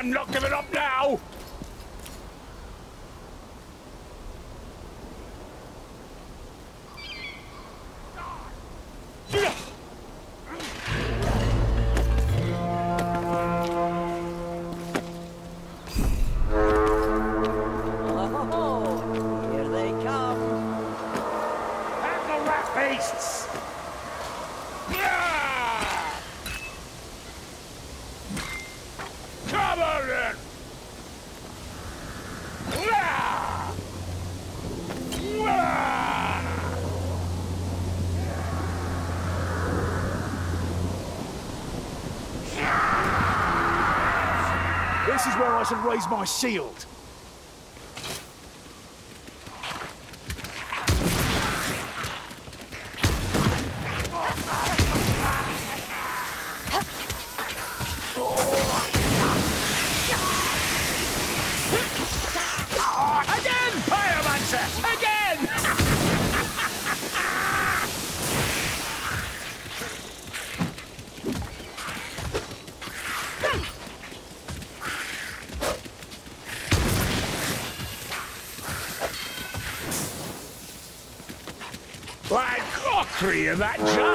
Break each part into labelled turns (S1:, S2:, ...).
S1: I'm not giving up now! doesn't raise my shield. that
S2: job.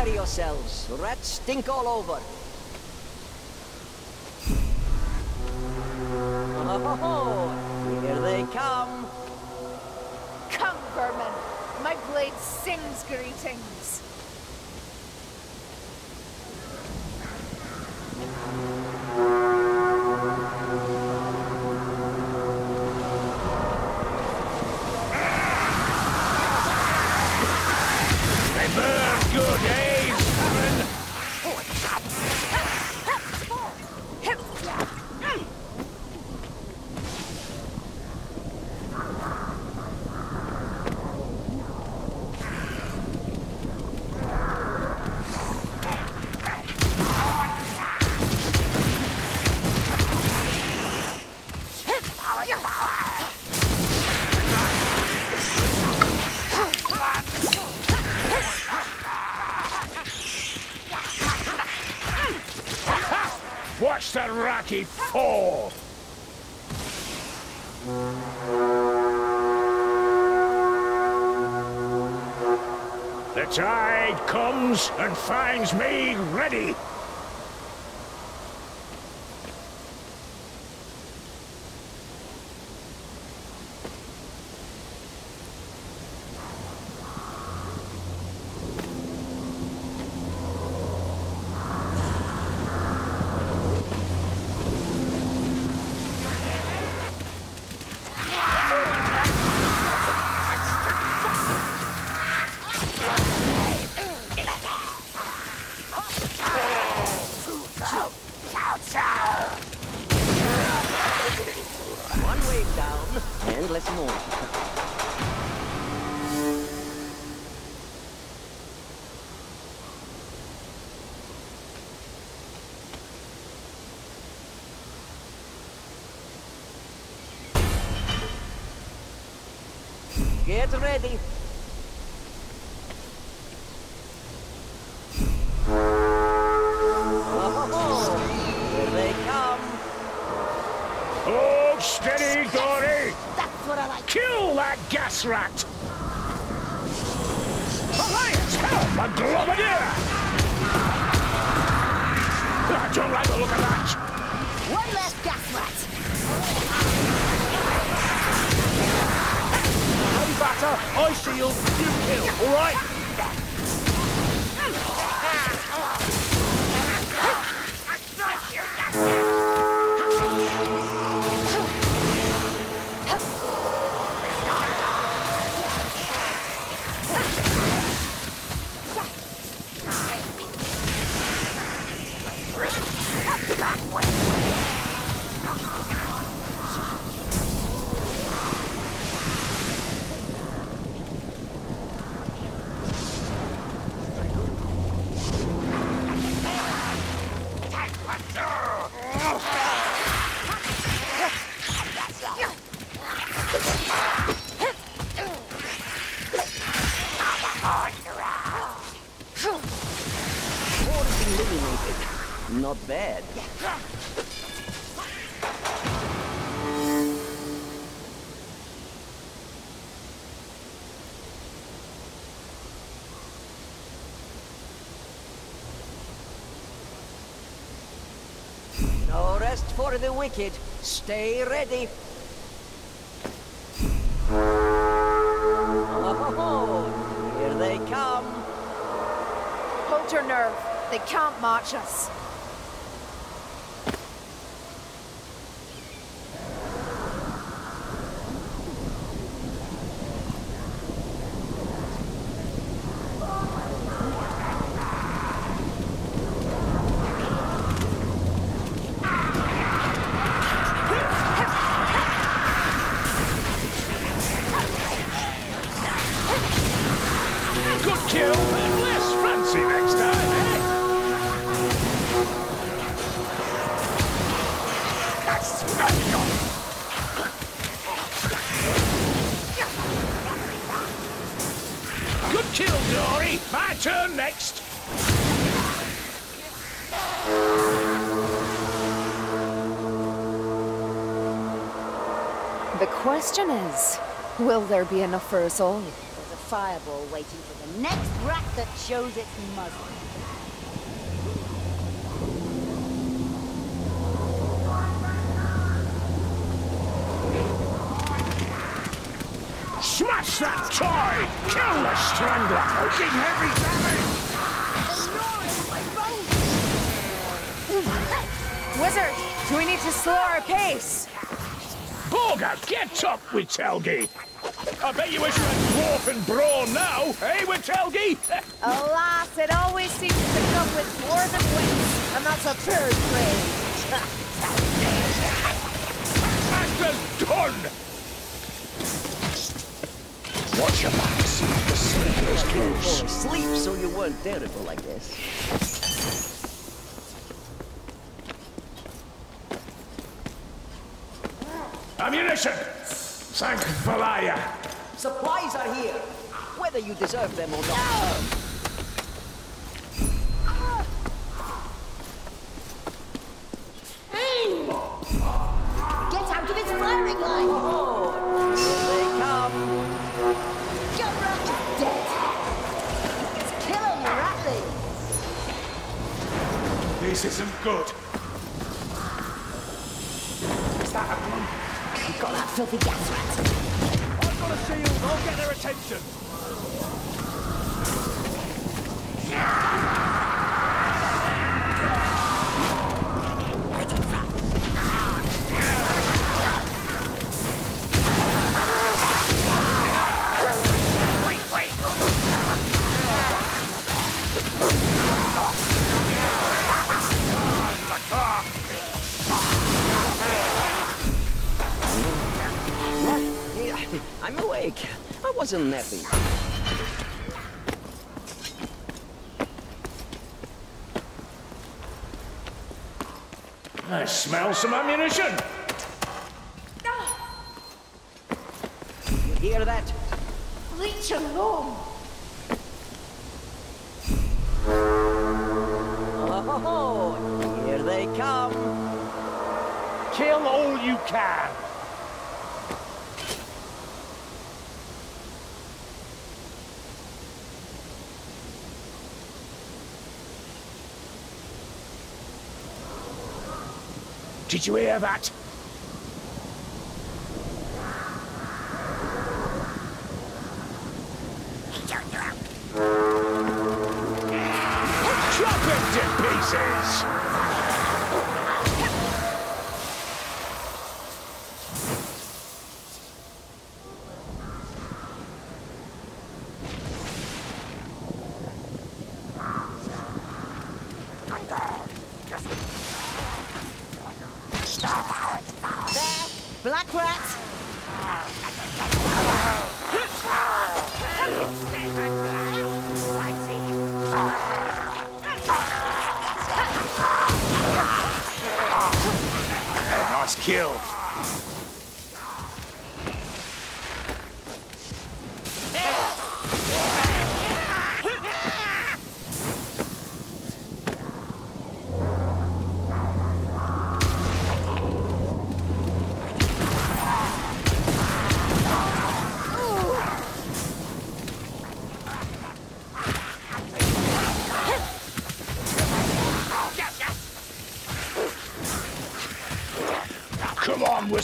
S2: prepare yourselves. Rats stink all over.
S1: brings me Ready.
S3: For the wicked. Stay ready. Oh, here they come.
S2: Hold your nerve. They can't march us. Will there be enough for us all?
S4: There's a fireball waiting for the next rat that shows its muzzle.
S1: Smash that toy! Kill the strangler! Taking heavy damage!
S2: Wizard, do we need to slow our pace?
S1: Borga, get up, Witelgi! I bet you wish you had dwarf and brawn now, eh, Witelgi?
S2: Alas, it always seems to come with dwarven wings, and that's a third grade.
S1: Master's done! Watch your backs. The sleeper's
S3: Fall
S1: close.
S3: asleep so you weren't terrible, like this.
S1: Ammunition! Thank Valaya.
S3: Supplies are here, whether you deserve them or not.
S4: Get out of its firing line!
S3: Oh, here they come.
S4: Gumrat is dead! It's killing Ratley!
S1: This isn't good. Is that a one?
S4: You've got that filthy gas rat!
S1: A shield. I'll get their attention.
S3: Yeah, Napping.
S1: I smell some ammunition. Did you hear that?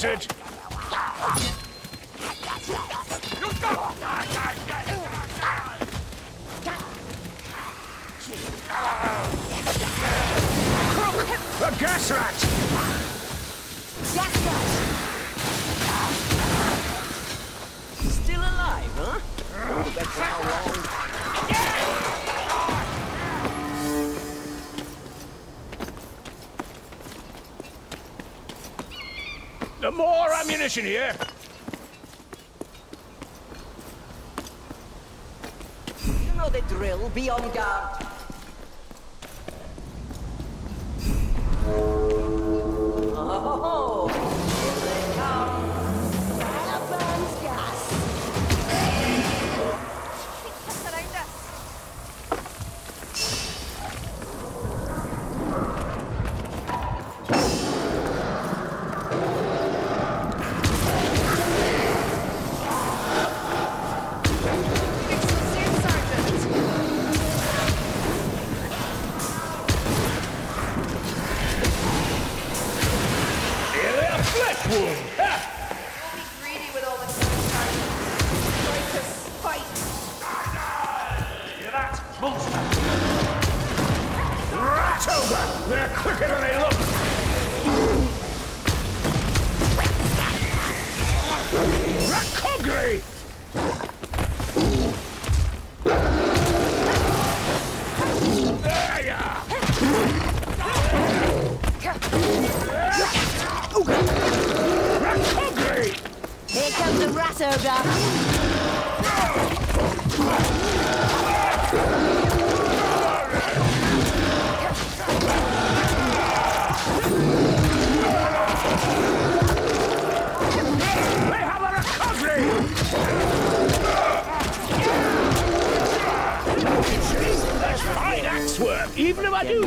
S1: Come ammunition here.
S3: You know the drill. Be on guard.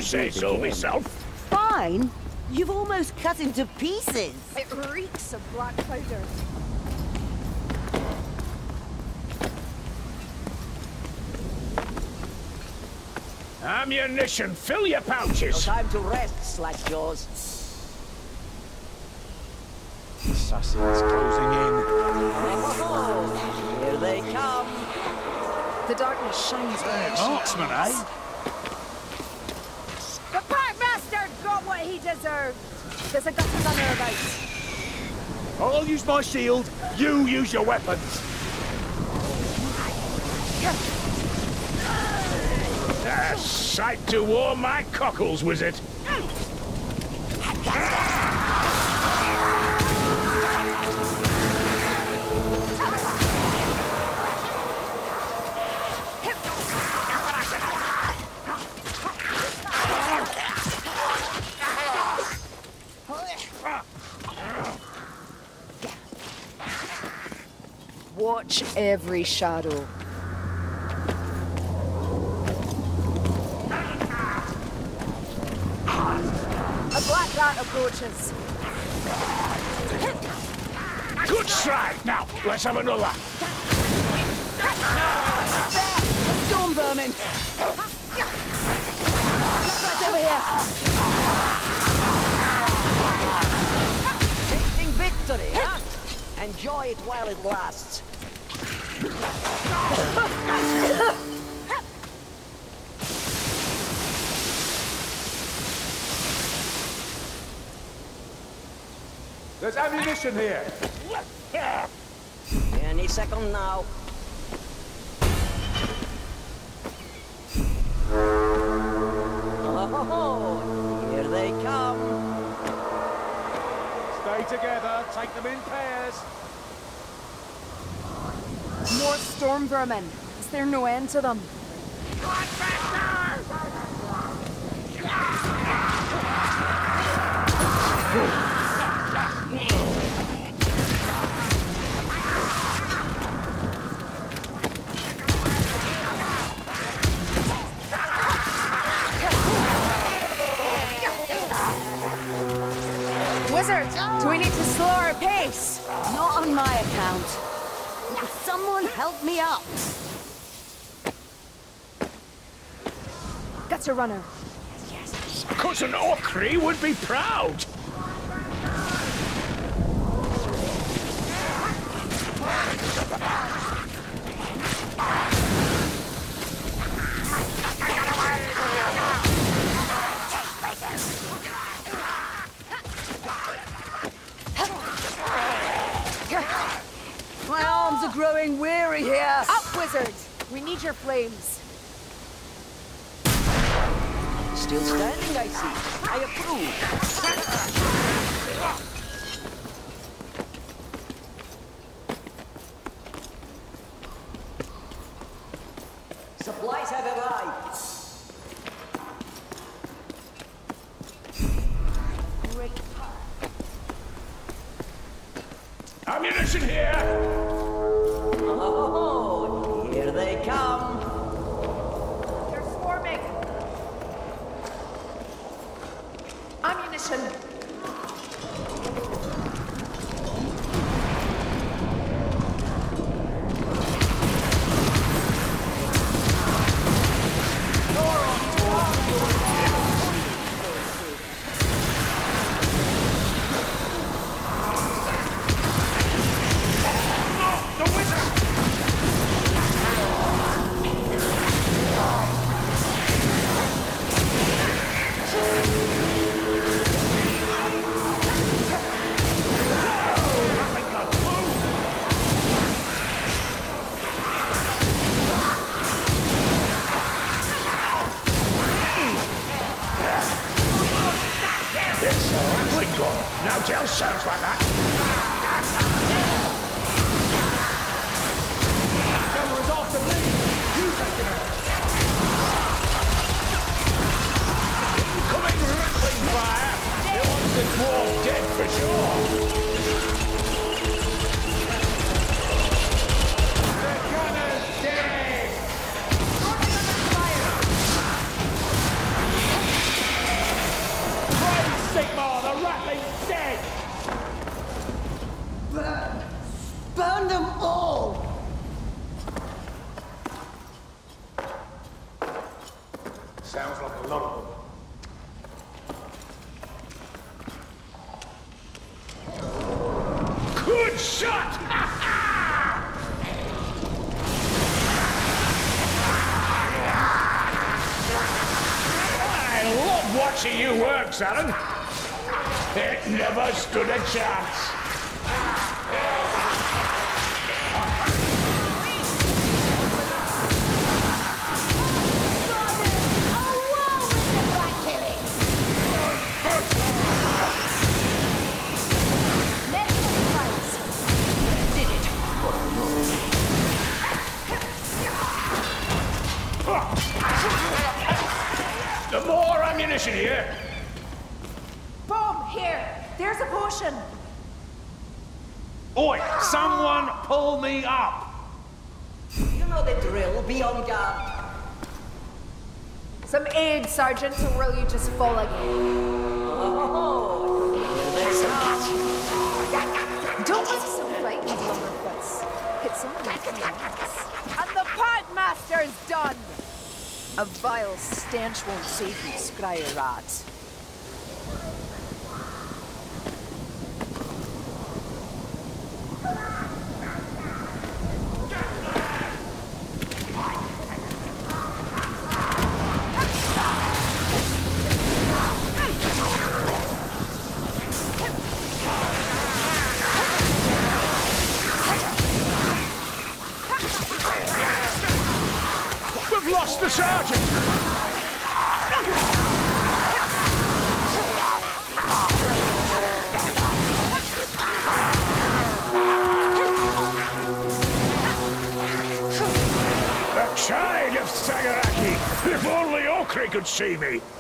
S1: Say so myself.
S3: Fine. You've almost cut him to pieces.
S2: It reeks of black powder.
S1: Ammunition, fill your pouches.
S3: No
S1: pouches.
S3: time to rest, Slackjaws.
S5: Assassins closing in.
S3: Oh, here they come.
S2: The darkness shines
S1: Marksman, eh?
S2: The Packmaster got what he. There's a gutter gunner about.
S1: I'll use my shield, you use your weapons. Ah, a sight to warm my cockles, wizard.
S3: What
S2: every shadow. A black rat approaches.
S1: Good strike! Now, let's have another.
S2: Storm vermin! Right over here!
S3: Tasting victory, huh? Enjoy it while it lasts.
S5: There's ammunition here.
S3: Any second now. Oh, here they come.
S5: Stay together. Take them in pairs.
S2: More storm vermin. Is there no end to them? Wizard, do we need to slow our pace?
S4: Not on my account. Will someone help me up?
S2: That's a runner.
S1: Cousin Okri would be proud.
S3: My arms are growing weary here.
S2: Up, wizard! We need your flames.
S3: Still standing, I see. I approve. Supplies have arrived.
S1: Ammunition here!
S3: Oh, here they come.
S2: They're swarming. Ammunition.
S1: Nobody else sounds like that.
S2: Sergeant, or will you just fall again?
S3: Oh, here they come.
S2: Don't be so frightened, Lumberfoots. It's only. And the Podmaster's done! A vile stench won't save you, Scryer Rat.
S1: See me!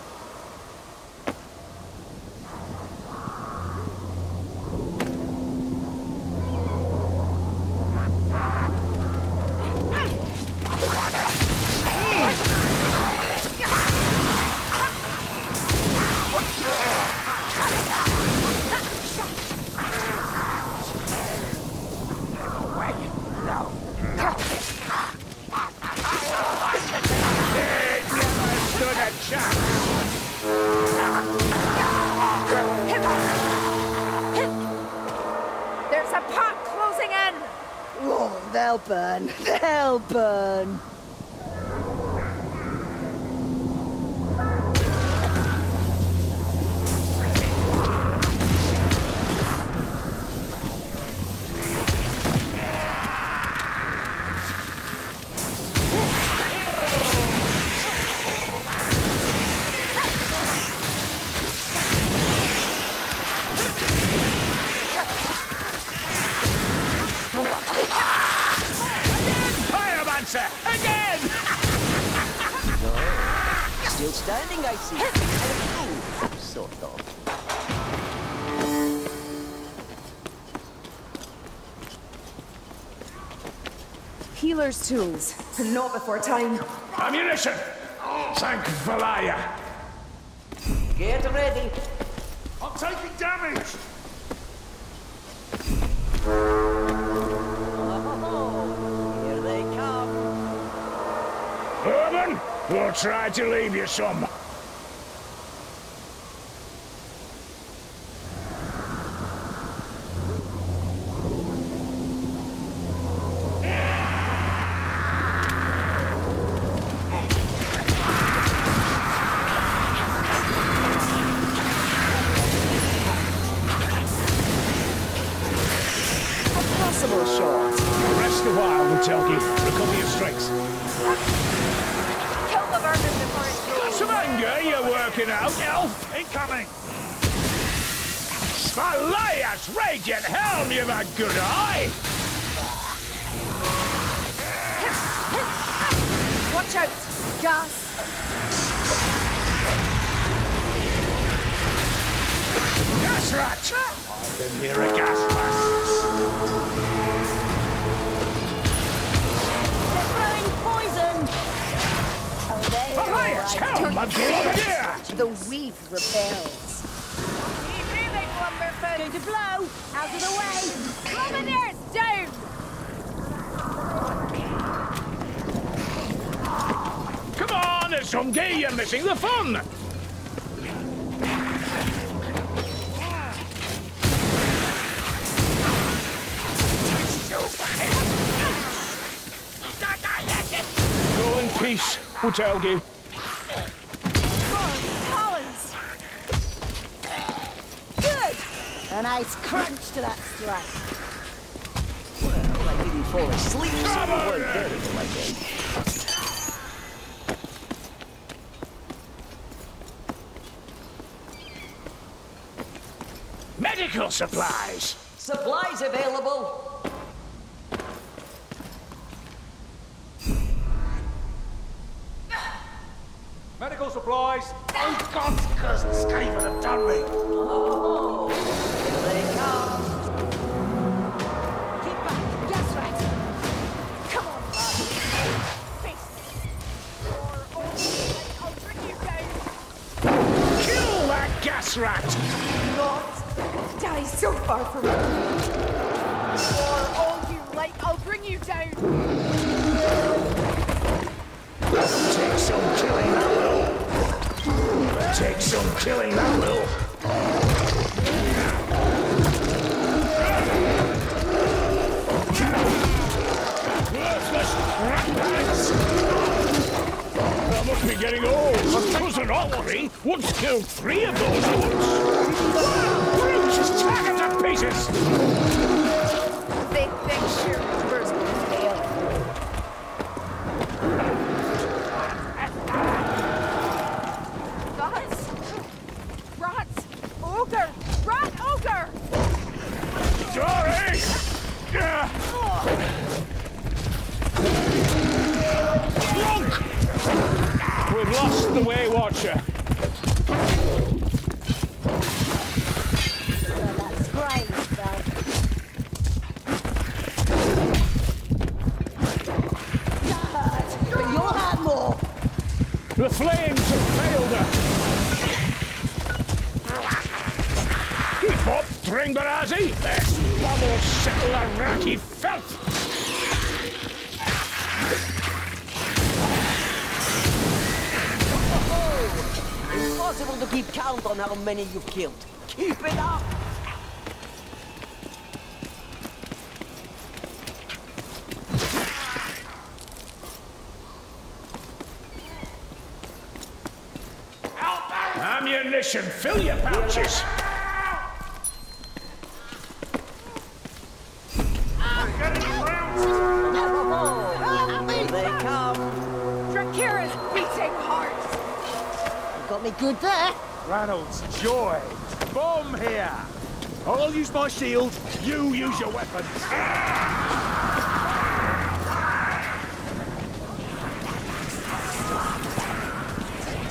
S2: Healer's tools. Not before time.
S1: Ammunition! Thank Valaya!
S3: Get ready.
S1: I'm taking damage!
S3: Oh, oh, oh. here they come.
S1: Urban, we'll try to leave you some. Spalias, Radiant Helm, you've a good eye!
S2: Watch out! Gas!
S1: Gas rat! I've been near a gas rat.
S4: Throwing poison. Oh, they
S1: Elias, Helm, a grenadier!
S2: The weave rebels. Keep!
S4: Going to blow. Out of the way.
S2: Grenadiers, down!
S1: Come on, there's some gay, you're missing the fun! Go in peace, Utelgi.
S4: Nice crunch to that strike.
S3: Well, I didn't fall asleep, so we weren't there until I did.
S1: Medical supplies!
S3: Supplies available.
S5: Medical supplies.
S1: Oh, God's cursed Skaven have done me!
S3: Oh,
S1: ass rat!
S2: Not die so far from me. Or all you like, I'll bring you down.
S1: Take some killing, that will. Take some killing, that will. Must be getting old. My cousin Okri once killed three of those ones. Brute, ah, just tear them to pieces!
S2: They think sheer
S1: the Way Watcher. The flames have failed her. Keep up, Dringbarazi! This will settle the ratty
S6: count on how many you've killed. Keep it up!
S1: Ammunition, fill your pouches!
S4: There.
S5: Ranald's joy. Bomb here. I'll use my shield. You use your weapons.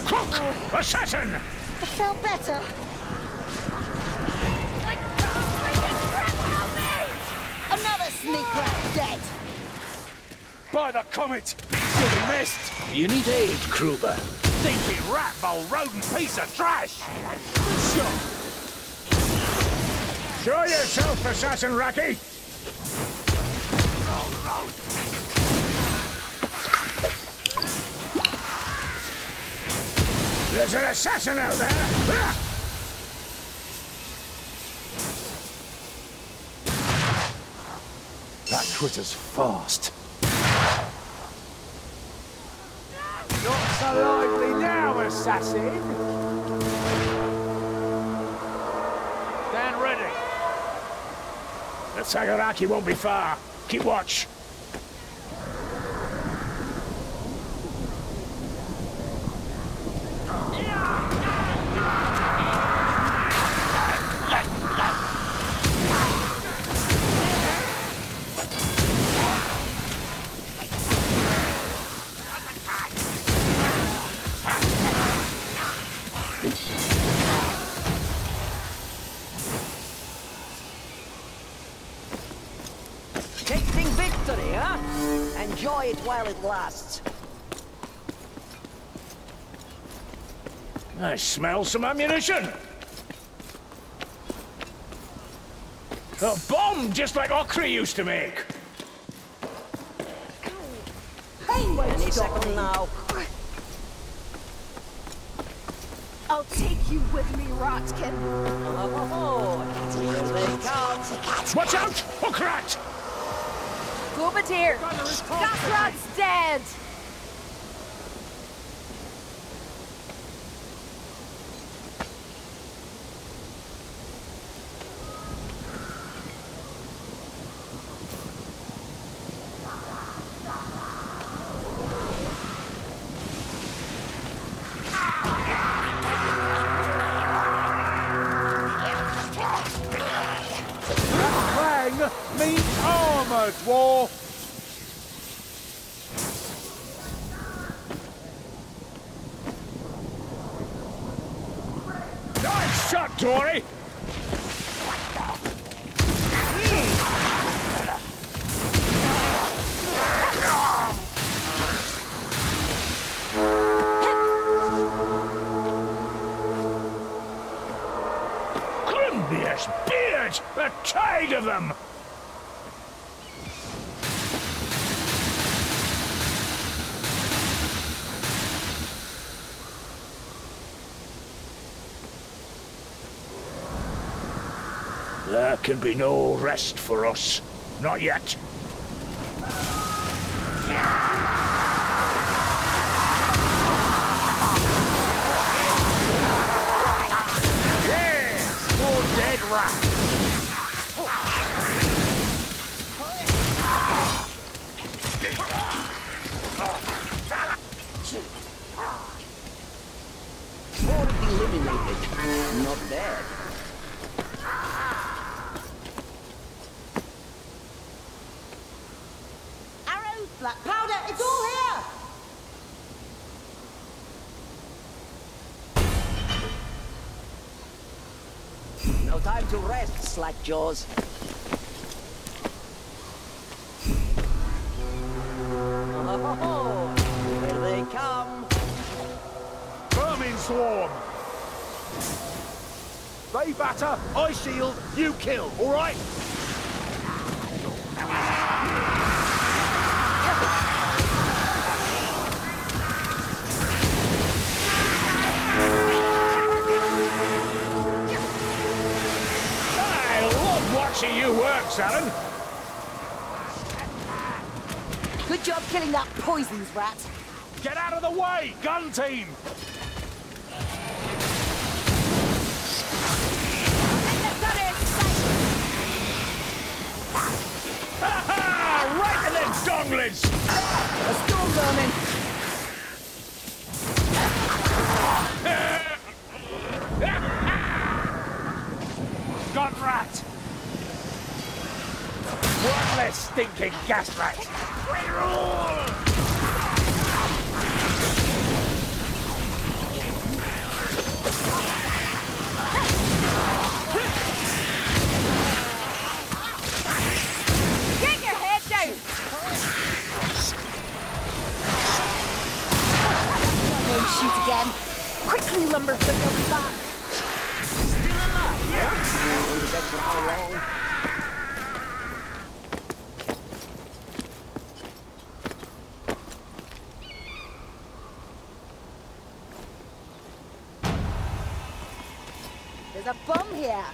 S1: Cook! Assassin!
S4: I felt better. Another sneak rat dead.
S5: By the comet. You'll missed.
S1: You need aid, Kruber.
S5: Stinky rat bowl rodent piece of trash. Shot.
S1: Show yourself, Assassin Racky! There's an assassin out there! Ah!
S5: That twitter's fast. Not so lively now, assassin. Stand ready.
S1: The Sagaraki won't be far. Keep watch. Smell some ammunition. A bomb just like Okri used to make.
S6: Any second now.
S2: I'll take you with me, Rotkin.
S6: Oh, here they.
S1: Watch out, Hookrat!
S2: Globadier! Gasrat's dead!
S1: Can be no rest for us. Not yet.
S3: Slack jaws.
S4: That poisons rat.
S5: Get out of the way, gun team!
S1: Right in the donglets!
S2: A storm vermin!
S5: Gun rat! Worthless stinking gas rat!
S2: Get
S4: shoot again. Quickly, Lumberfoot, they'll be back.
S3: Still alive, yeah?
S4: There's a bum here.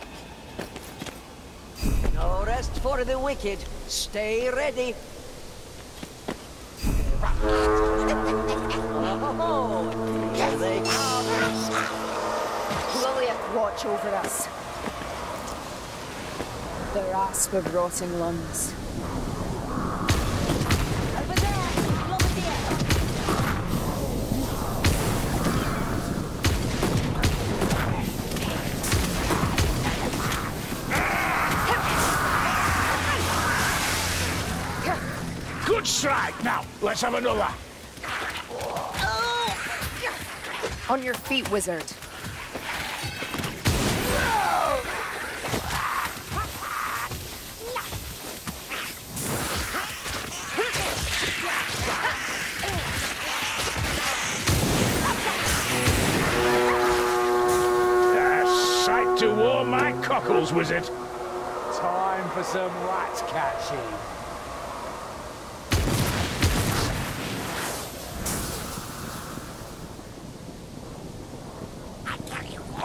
S3: No rest for the wicked. Stay ready.
S2: Over us. The rasp of rotting lungs.
S4: Over there, Globadier.
S1: Good strike! Now, let's have another.
S2: On your feet, wizard.
S1: My cockles, wizard.
S5: Time for some rat catching.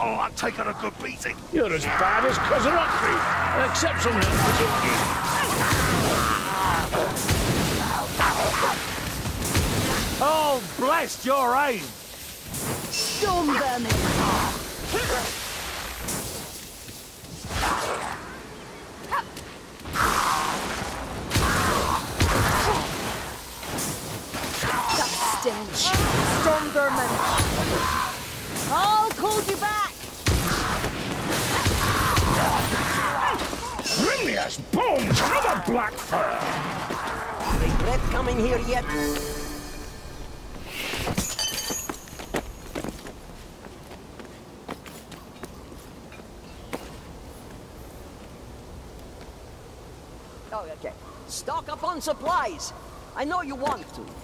S5: Oh, I've taken a good beating.
S1: You're as bad as Cousin Otfrey, except from
S5: Oh, bless your aim.
S4: Storm vermin.
S3: I know you want to.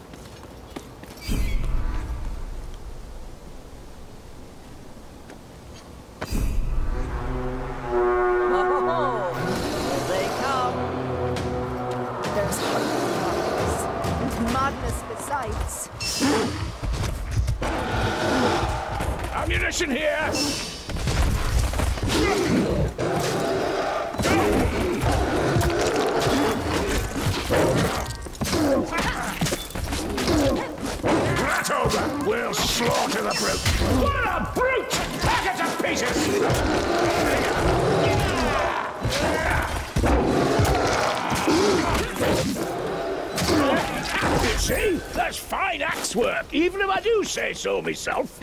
S1: Say so myself.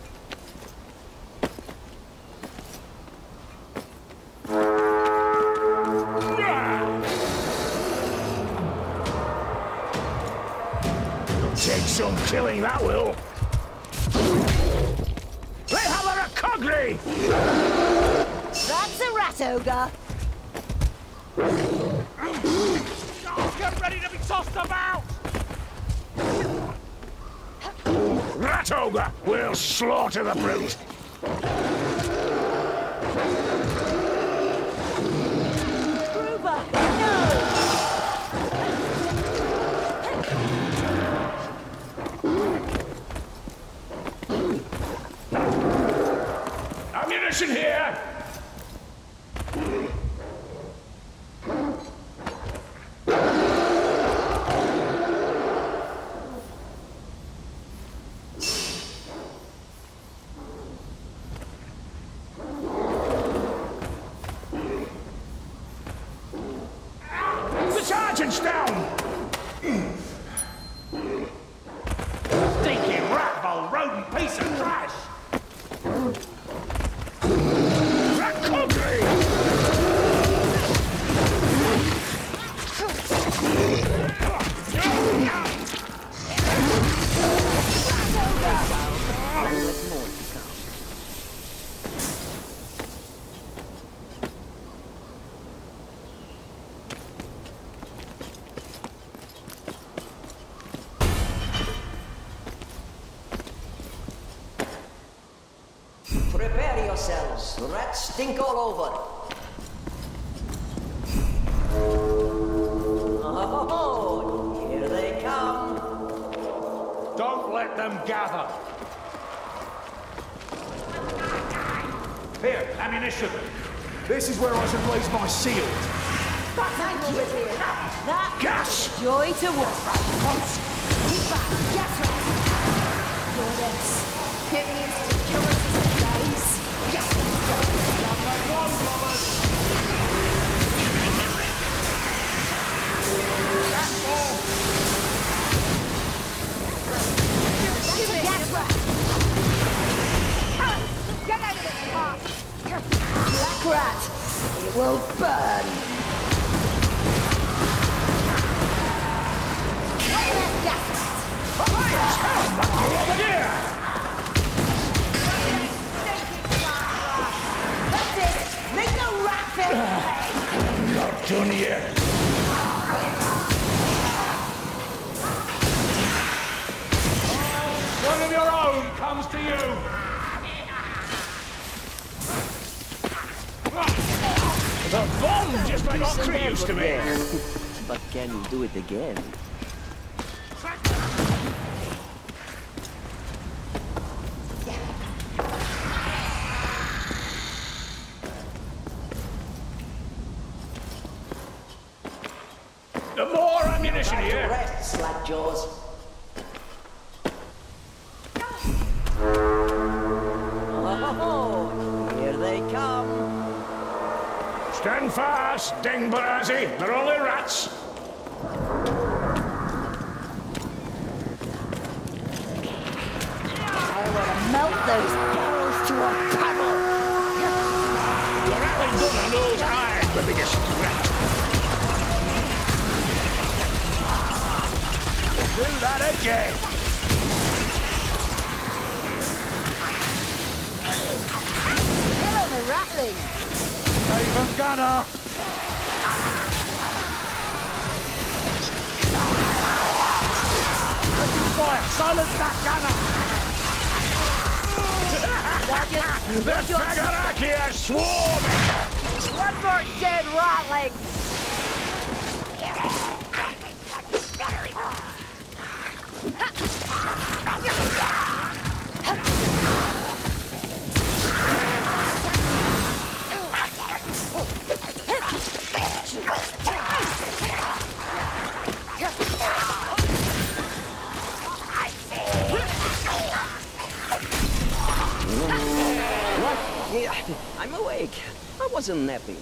S5: I
S3: wasn't napping.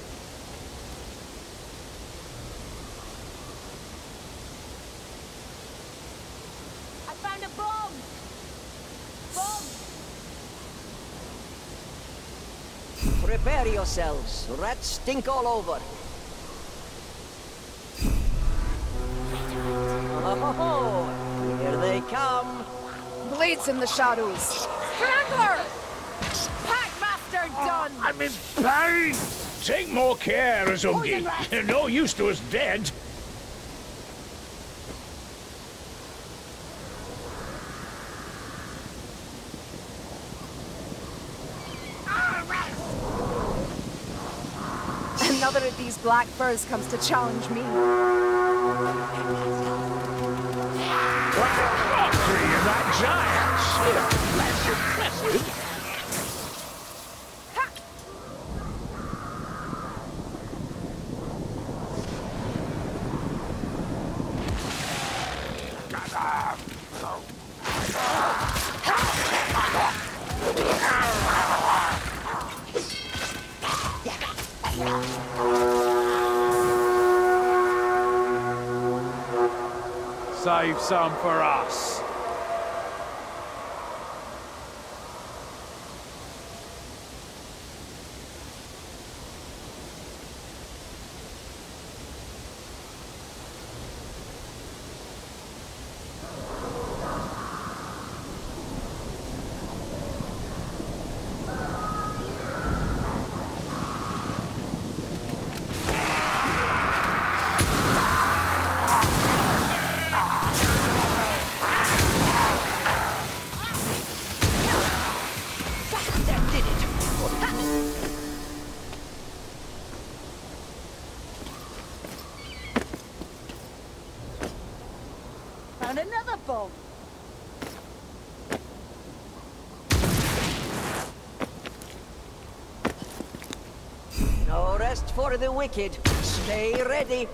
S4: I found a bomb! Bomb!
S3: Prepare yourselves. Rats stink all over. Oh, here they come.
S2: Blades in the shadows.
S1: Care, Azungi. They're no use to us dead.
S2: Ah, Another of these black furs comes to challenge me.
S1: Mockery of that giant!
S5: Some for us.
S3: For the wicked. Stay ready.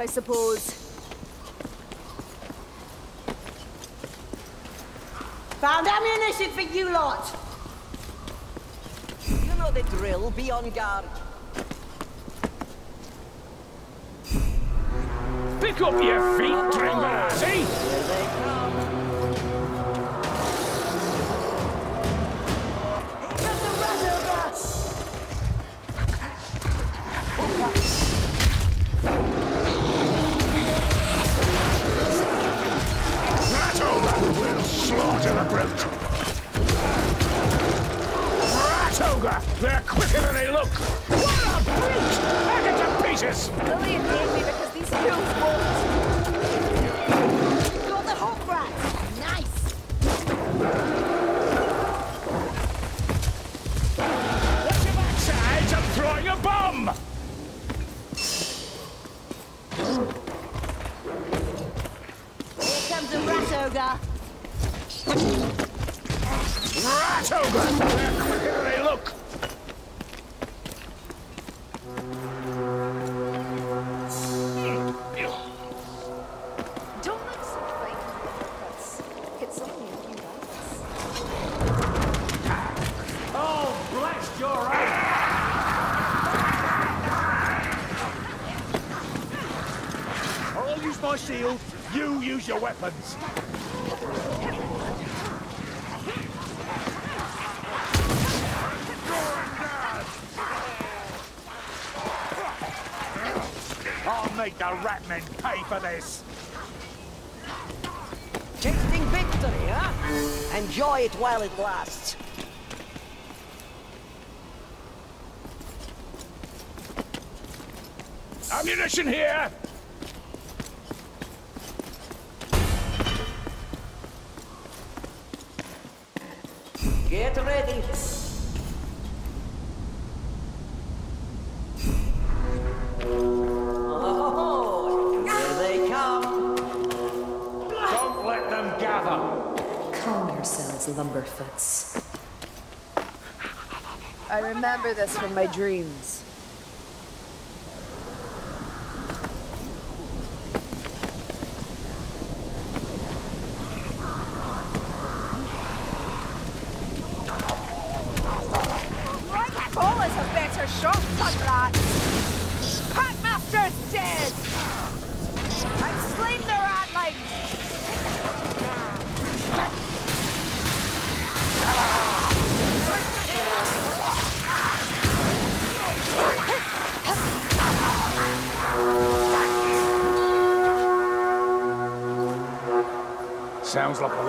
S2: I suppose.
S4: Found ammunition for you lot!
S3: You know the drill. Be on guard.
S2: It's
S1: over! Flatmen pay for this!
S3: Tasting victory, huh? Enjoy it while it lasts.
S5: Ammunition here!
S2: remember this from my dreams.
S1: sounds like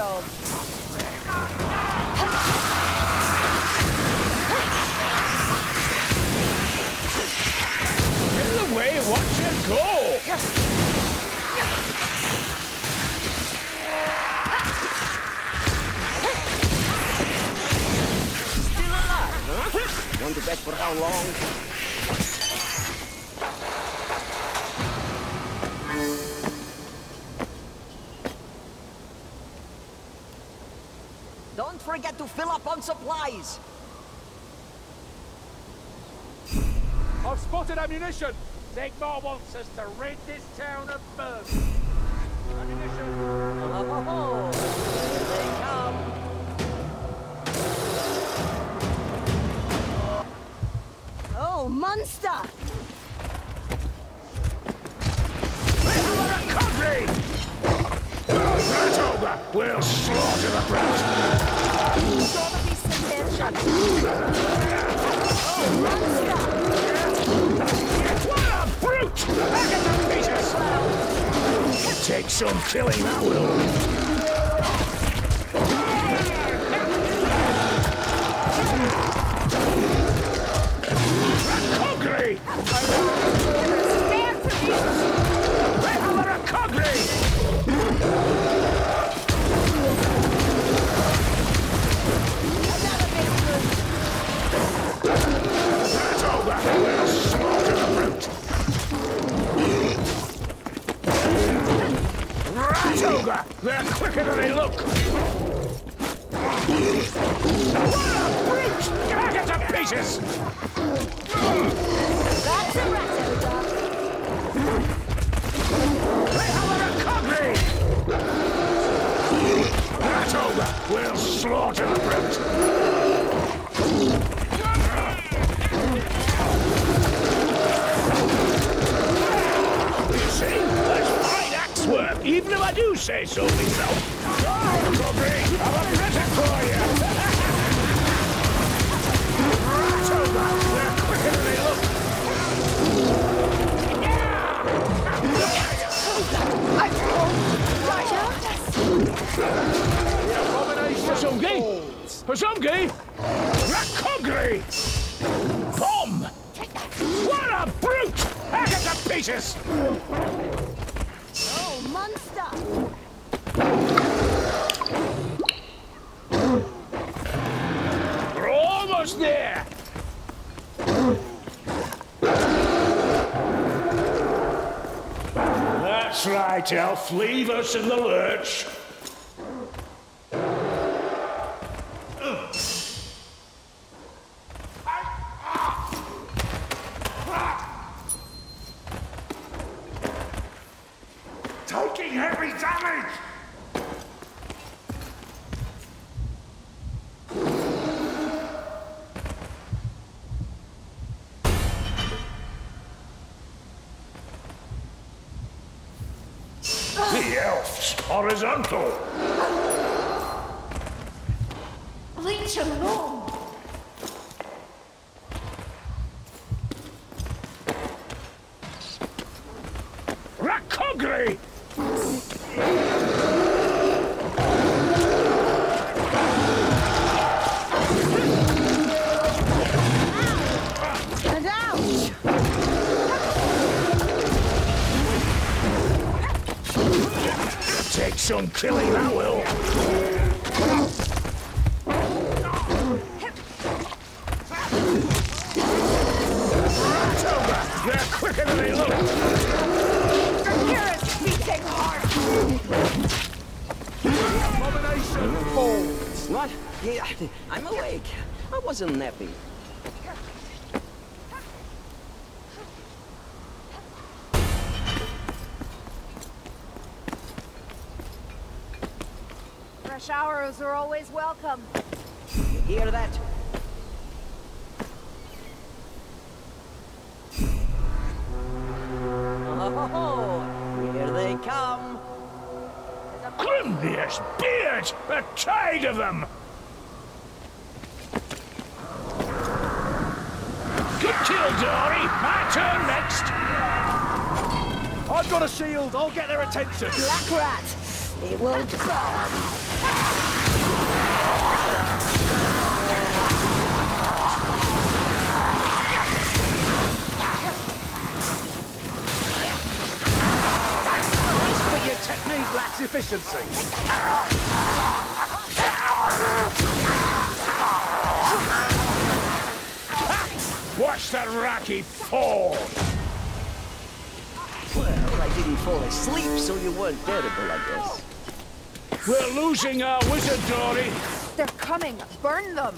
S1: old Ammunition! Sigmar wants us to rid this town of Leave us in the lurch.
S3: prison nappy.
S2: Fresh hours are always welcome.
S5: I'll get their attention.
S4: Black rat, it will
S5: burn. efficiency.
S1: Watch that Rocky fall!
S3: fall asleep, so you weren't terrible, I guess.
S1: We're losing our wizard, Dory!
S2: They're coming! Burn them!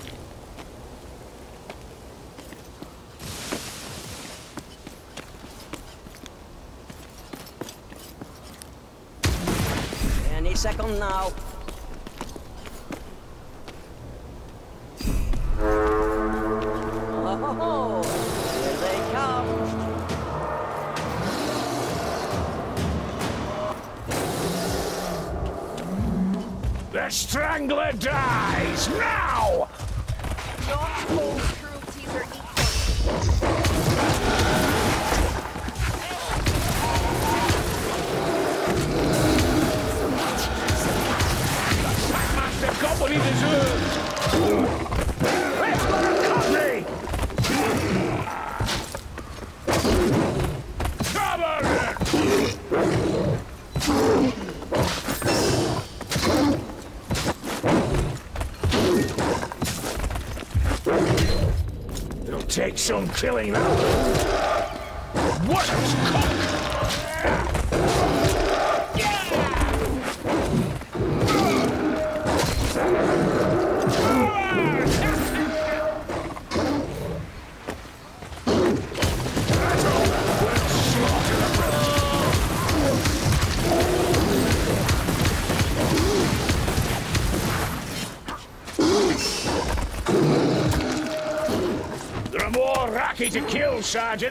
S1: some killing now. What is Sergeant.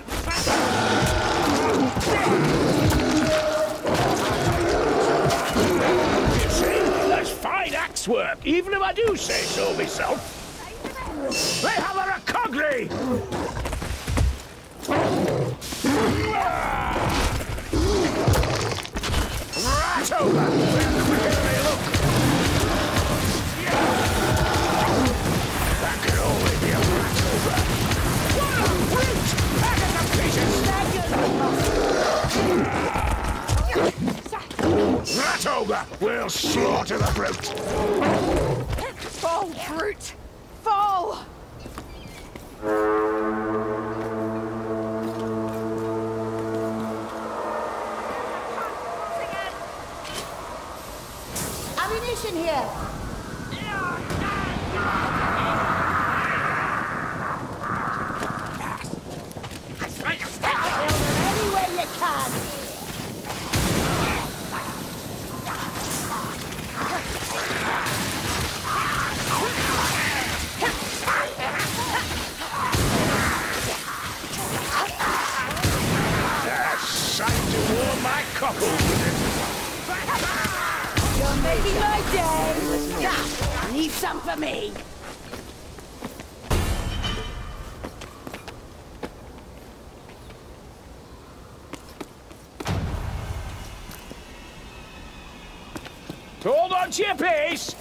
S1: Watch your pace!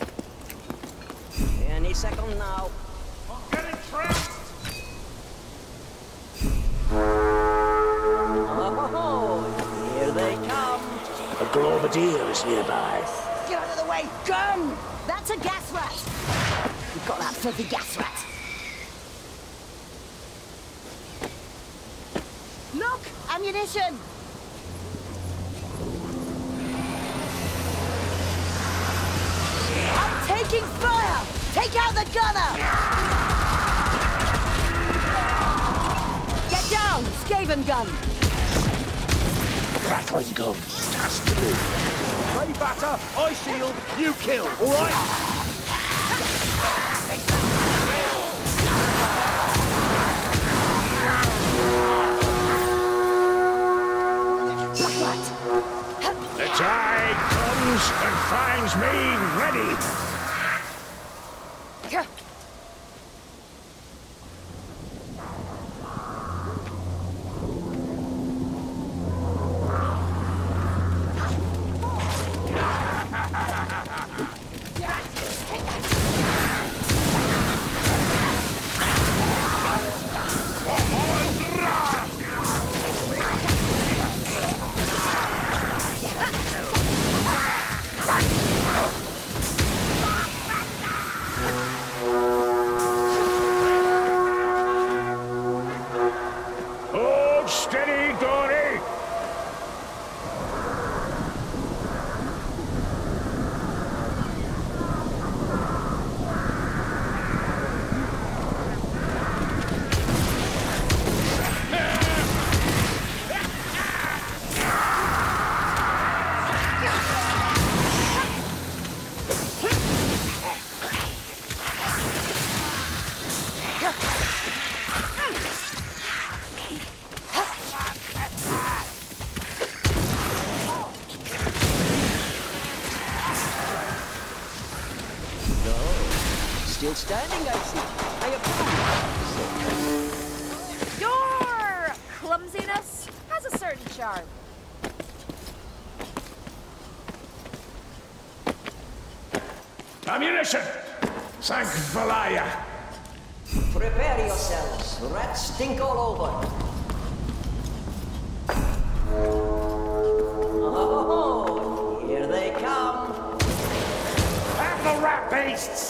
S3: Standing, I see. I approve.
S2: Your clumsiness has a certain charm.
S1: Ammunition! Sank Valaya!
S3: Prepare yourselves. Rats stink all over. Oh, here they come.
S1: At the rat beasts!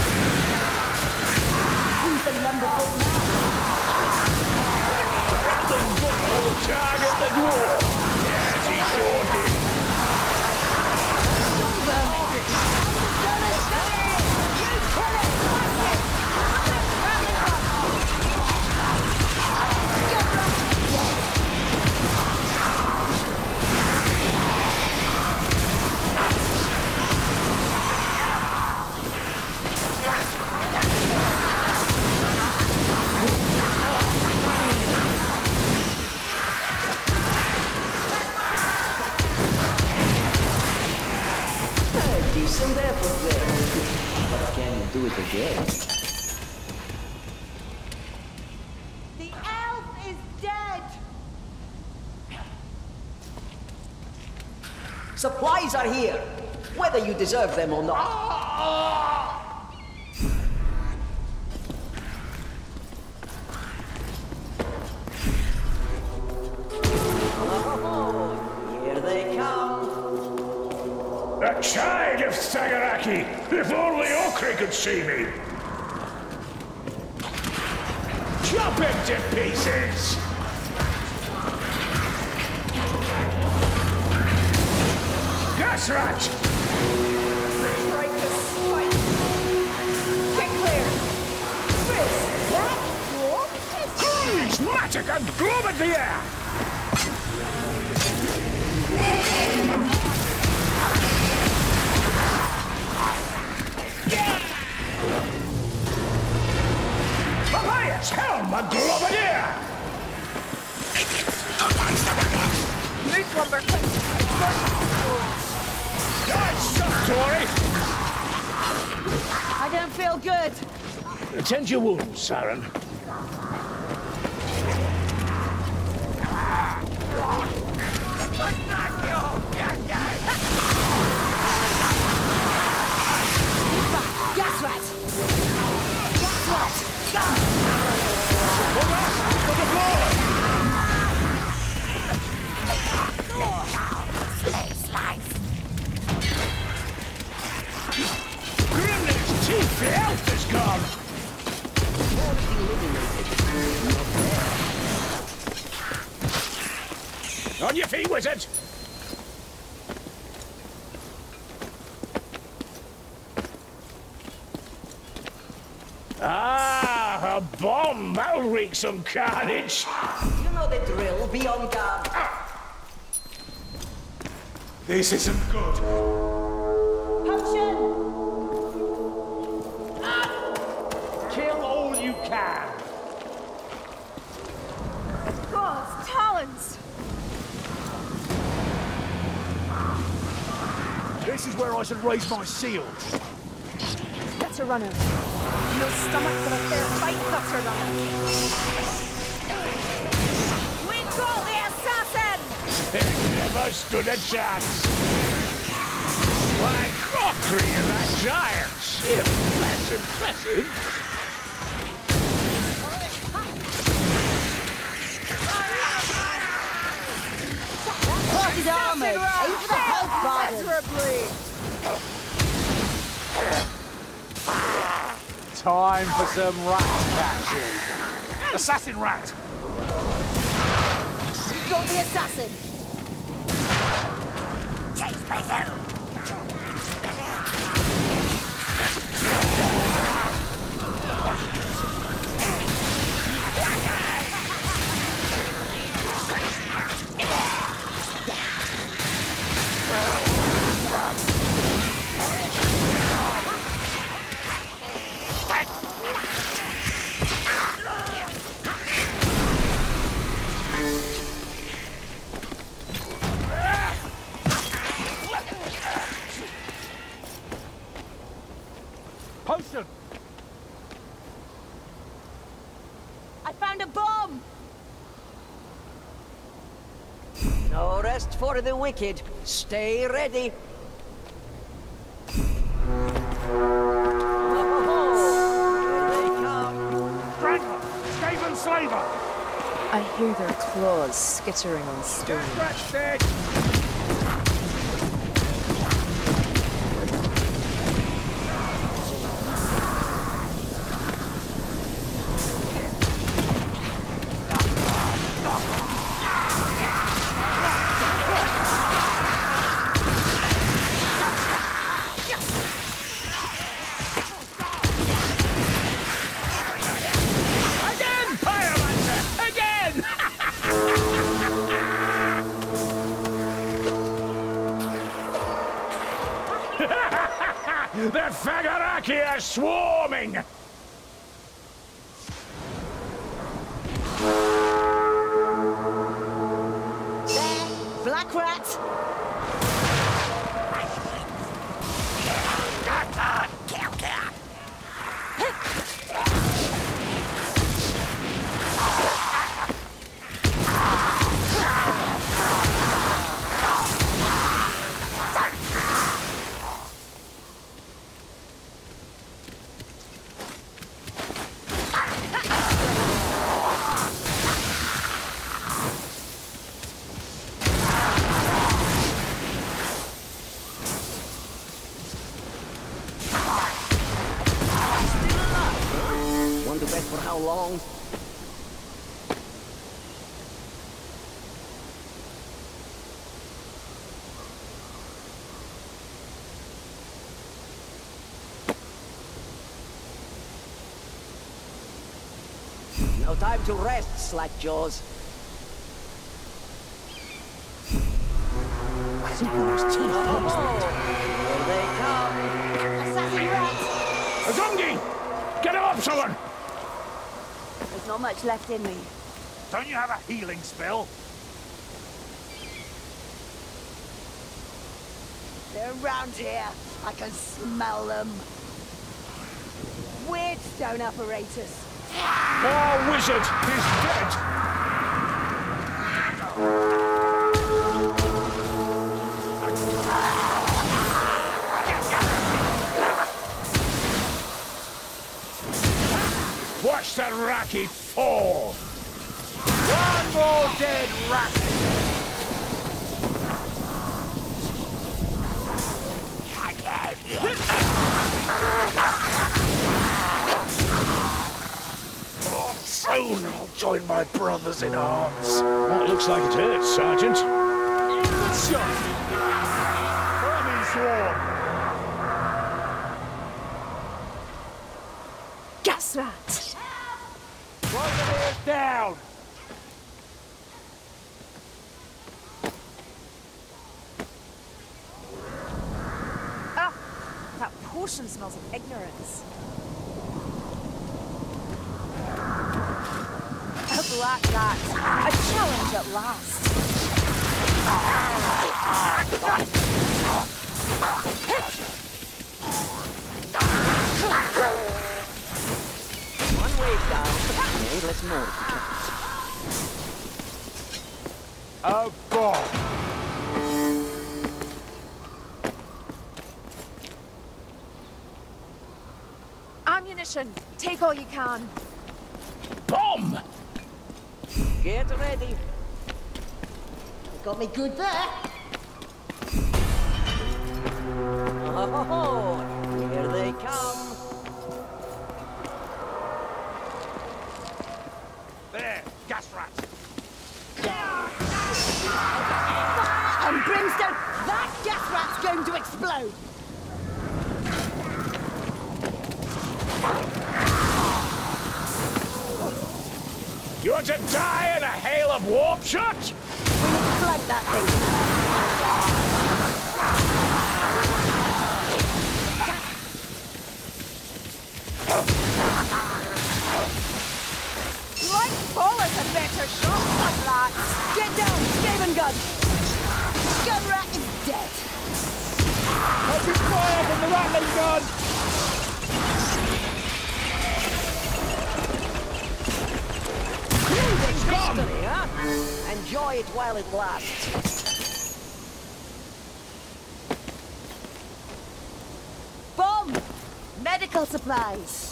S1: done
S4: before now. Directly look for the
S3: target that will. Deserve them or not.
S1: Your wounds, Saren.
S3: Be on guard.
S1: This isn't good.
S4: Potion!
S5: Kill all you can.
S2: God's talons.
S5: This is where I should raise my shields.
S2: Gutter runner.
S1: Never stood a chance. Why, crockery and that giant ship. That's impressive.
S4: Party's armored! Aim for the health garden!
S5: Time for some rat catching. Assassin rat.
S4: Got the assassin!
S5: Potion.
S3: For the wicked. Stay ready. Here they come.
S5: Strangler. Skaven slaver.
S2: I hear their claws skittering on stone.
S3: No time to rest, slack jaws. Here they come.
S4: Assassin rat!
S1: Azungi! Get him up, someone!
S4: There's not much left in me.
S5: Don't you have a healing spell?
S4: They're around here. I can smell them. Warpstone apparatus.
S1: Our wizard is dead! Watch that racket fall!
S5: One more dead rat!
S1: Soon I'll join my brothers in arms. That looks like it hurts, Sergeant.
S2: A black. A challenge at last.
S3: One wave down, and endless more to.
S5: Oh, God!
S2: Ammunition! Take all you can.
S1: Bomb!
S3: Get ready.
S4: Got me good there.
S3: Oh, here they come.
S1: Want to die in a hail of warp shot?
S4: We need to flood that thing.
S2: Like Paul is a better shot that.
S4: Get down, Skaven gun. Gun rat is dead.
S5: Open fire from the ratling gun!
S3: Victory, huh? Enjoy it while it lasts.
S4: Bomb. Medical supplies.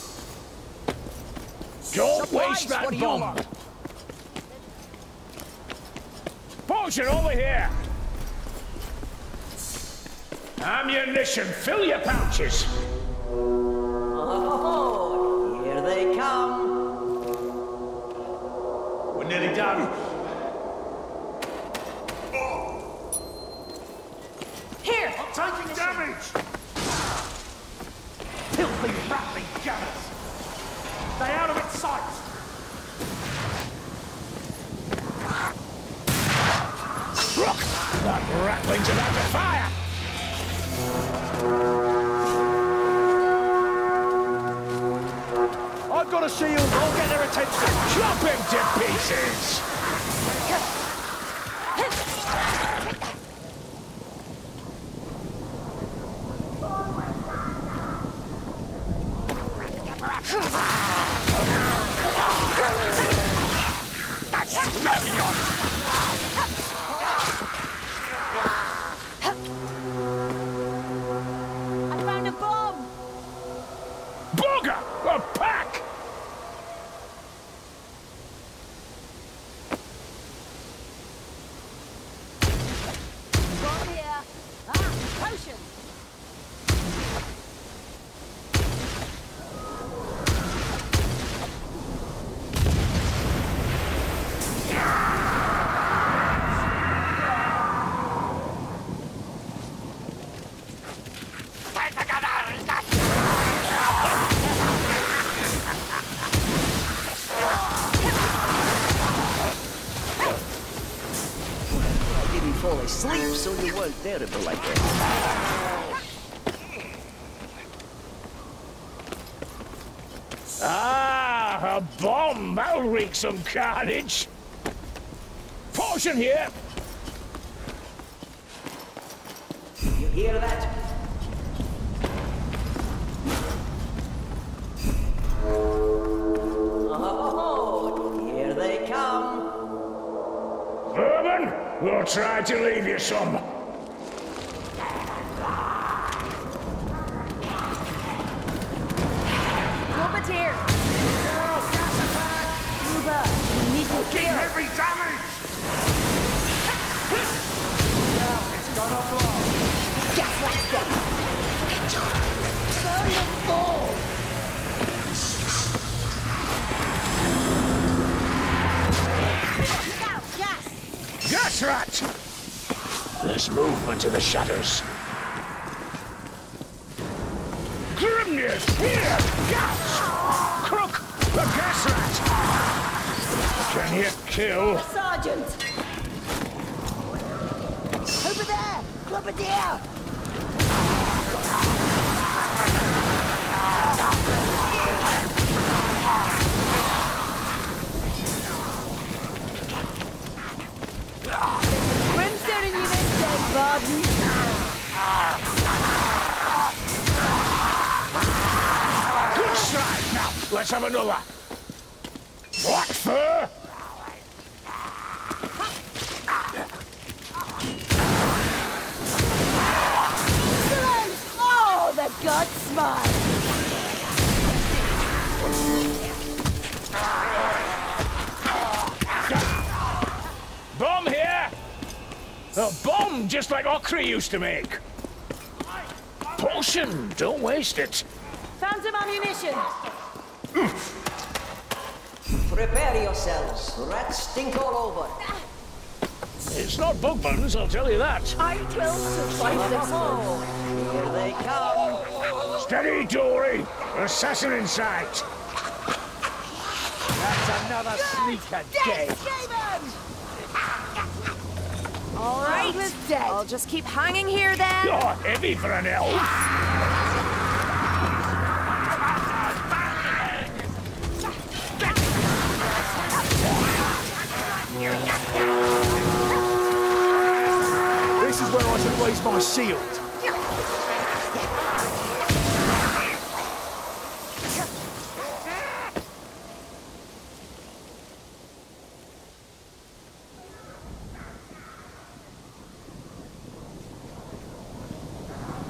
S1: Don't
S3: Supplies,
S1: waste that
S3: you
S1: bomb! Potion over here! Ammunition, fill your pouches!
S3: Terrible like.
S1: Ah, a bomb! That'll wreak some carnage! Portion here! There's movement in the shadows. Grimness! Here! Gas! Crook! The gas rat! Can you kill?
S4: Sergeant! Over there!
S2: Globadier!
S1: Good strike! Now, let's have another. Black fur!
S4: Oh, the god smile!
S1: A bomb just like Okri used to make. Potion! Don't waste it.
S2: Phantom ammunition.
S3: Prepare yourselves. Rats stink all over.
S1: It's not bug buns, I'll tell you that.
S2: I will survive this one.
S3: Oh, here they come.
S1: Steady, Dory! Assassin in sight!
S5: That's another sneaker dead.
S2: All right, dead. I'll just keep hanging here then.
S1: You're heavy for an elf!
S5: This is where I should raise my shield.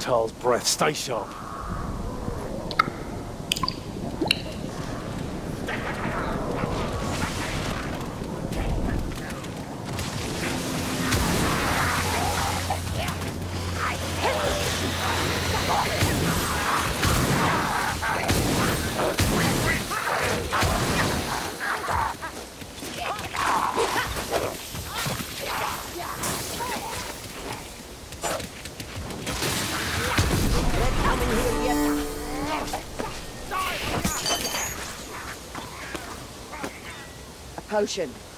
S5: Taal's breath, stay sharp.
S2: A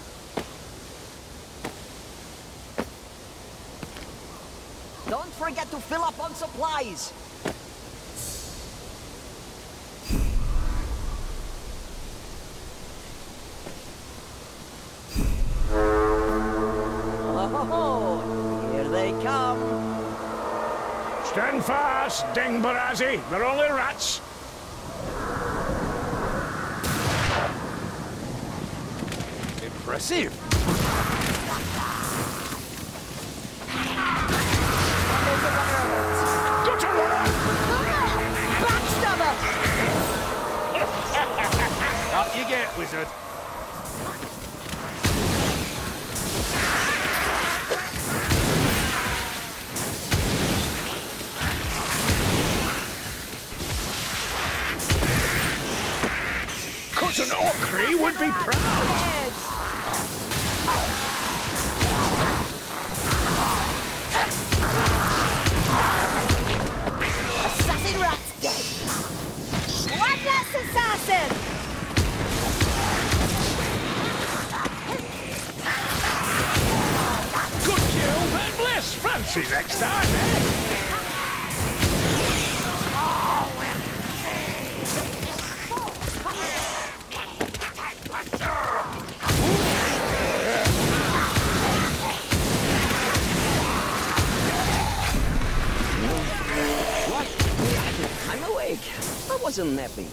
S3: wasn't happy.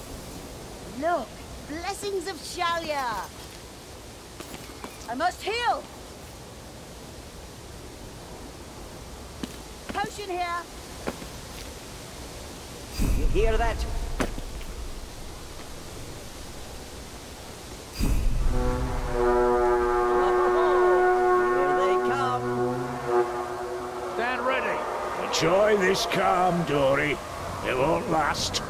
S4: Look, blessings of Shallya. I must heal. Potion here.
S3: You hear that?
S2: Enjoy this calm, Dory. It won't last.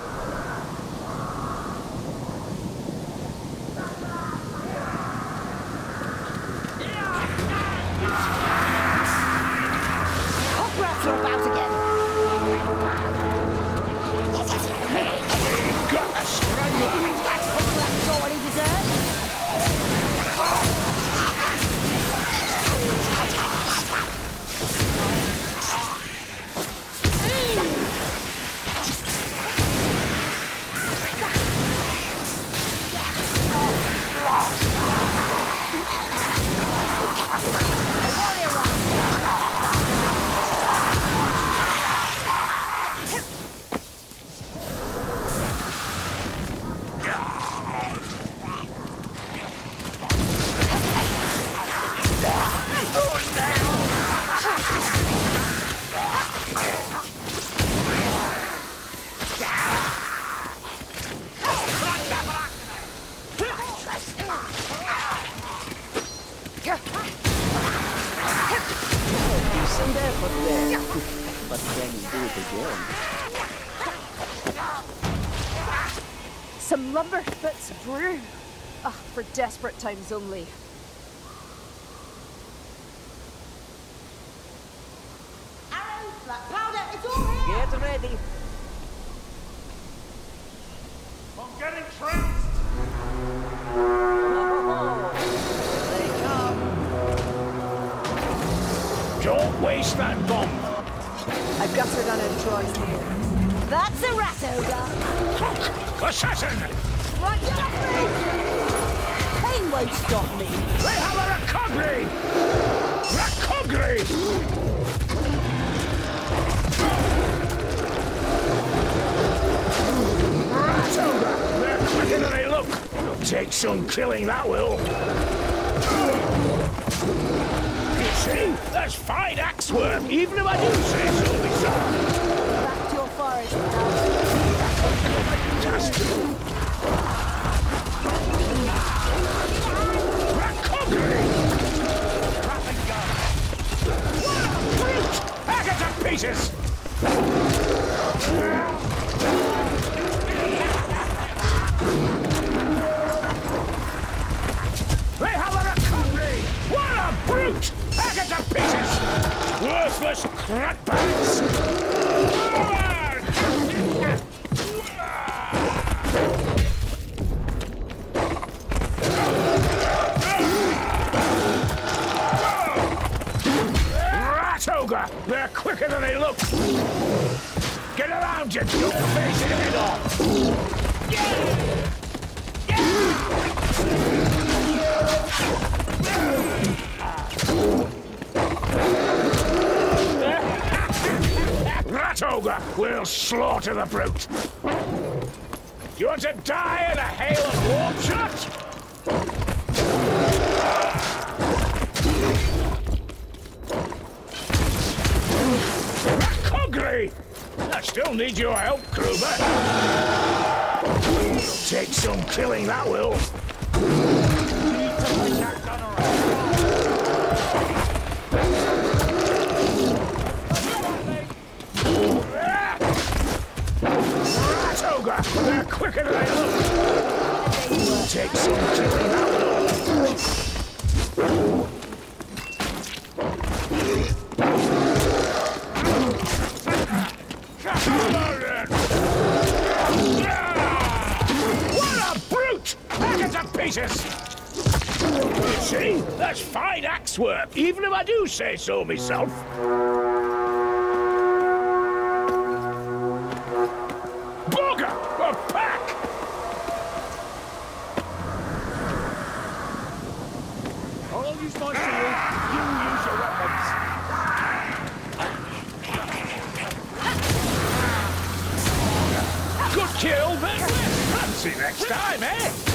S1: desperate times only.
S2: say so myself. Booger! A pack!
S5: I'll use my shield. You use your weapons.
S1: Good kill,
S3: then. See you
S5: next
S3: time, eh?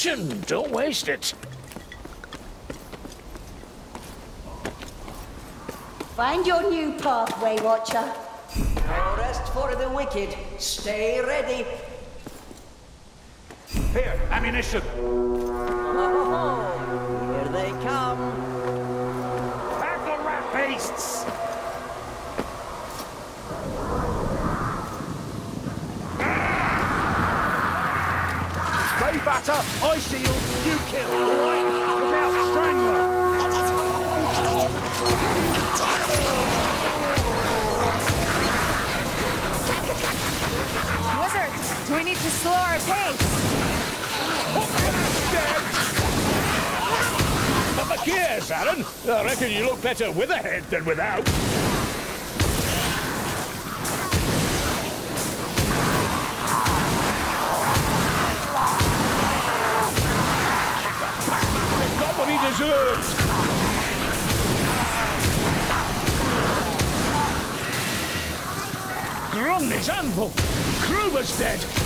S1: potion. Don't waste it.
S4: Find your new pathway, Watcher.
S3: No rest for the wicked. Stay ready.
S5: Here, ammunition.
S1: reckon you look better with a head than without. Got what he deserves. Grungni's anvil! Kruber's dead!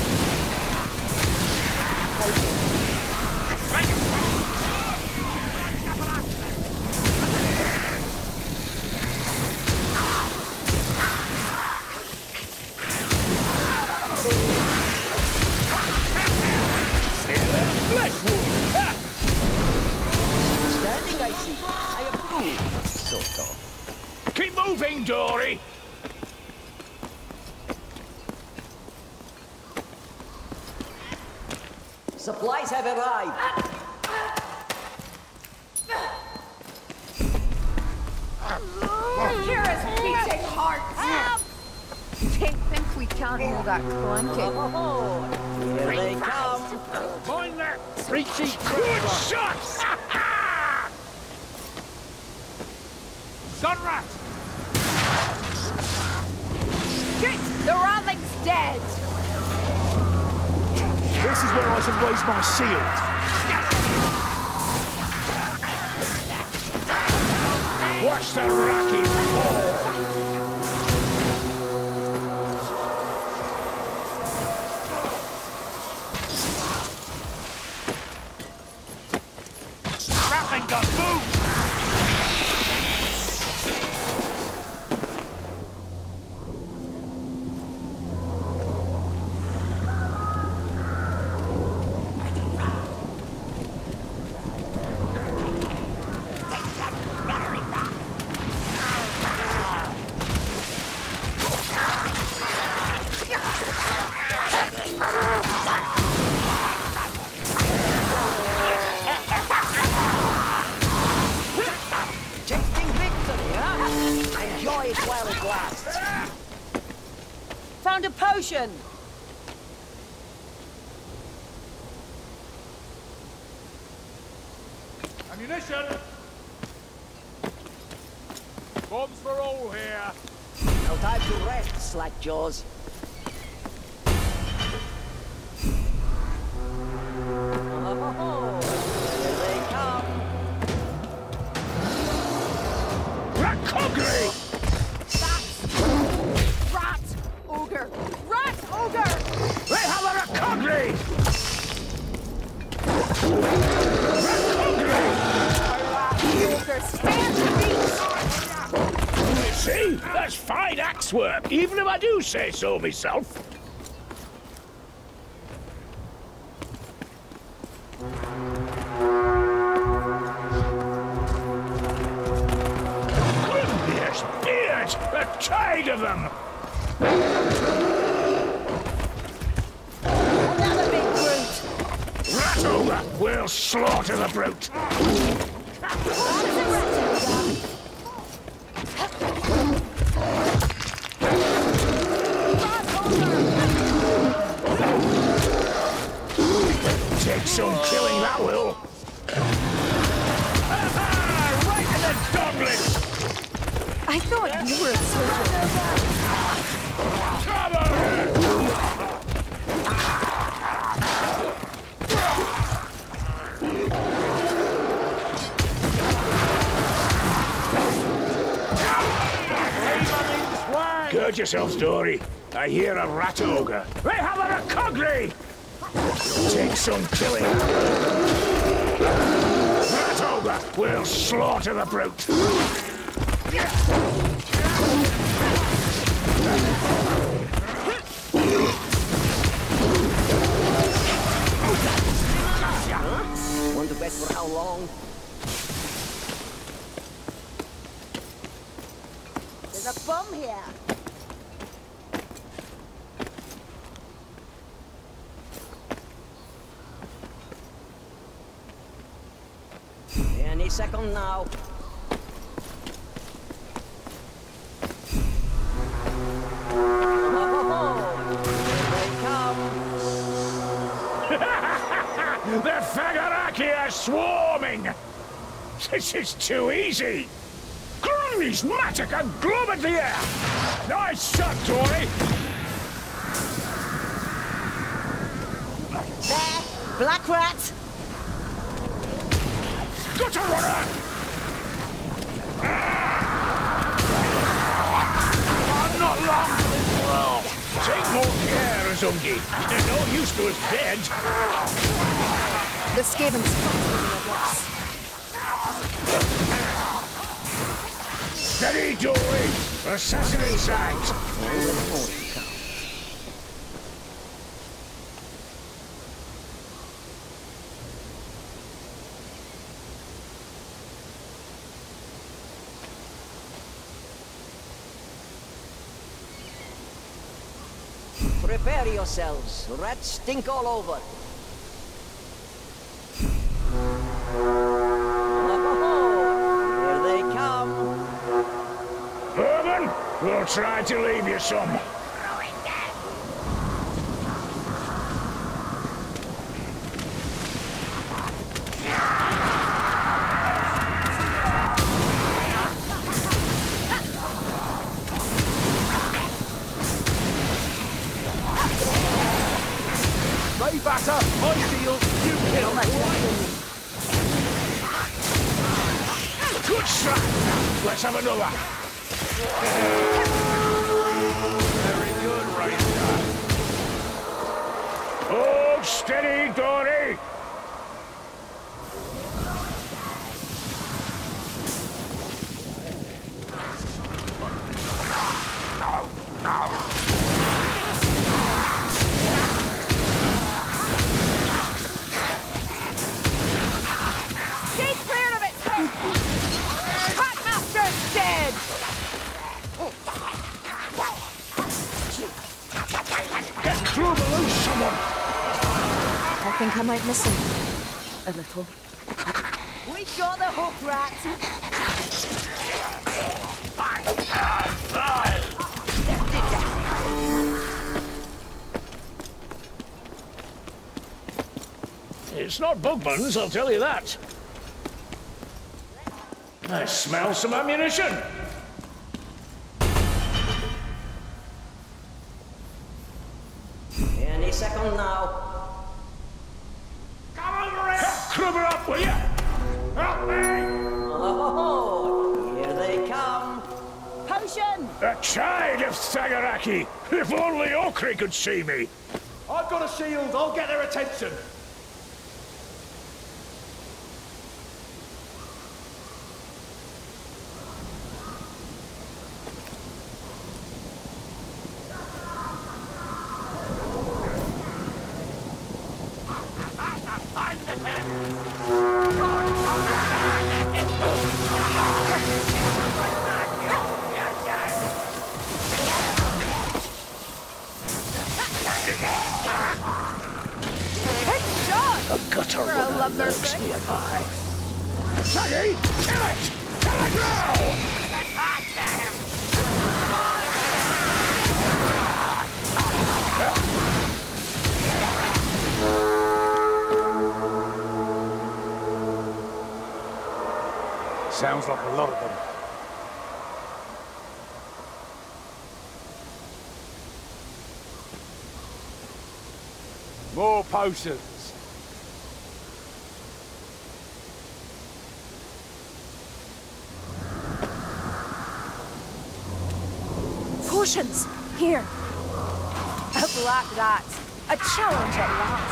S5: Preachy
S1: Good shot!
S5: Sunrat!
S2: Shit! The Ratling's dead!
S5: This is where I should raise my shield.
S1: Watch the rocky fall!
S6: Jaws.
S1: say so myself. hear a rat ogre. We have a cogli! Take some killing. Rat ogre, we'll slaughter the brute.
S6: Prepare yourselves. Rats stink all over. Here they come.
S1: Herman, we'll try to leave you some. It's not Bugman's, I'll tell you that. I smell some ammunition.
S3: Any second now.
S1: Come over here! Kruber up, will you? Help me!
S3: Oh, here they come.
S4: Potion!
S1: A child of Sagaraki! If only Okri could see me!
S5: I've got a shield. I'll get their attention. Sounds like a lot of them. More potions.
S2: Potions! Here! A black rat. A challenge at last.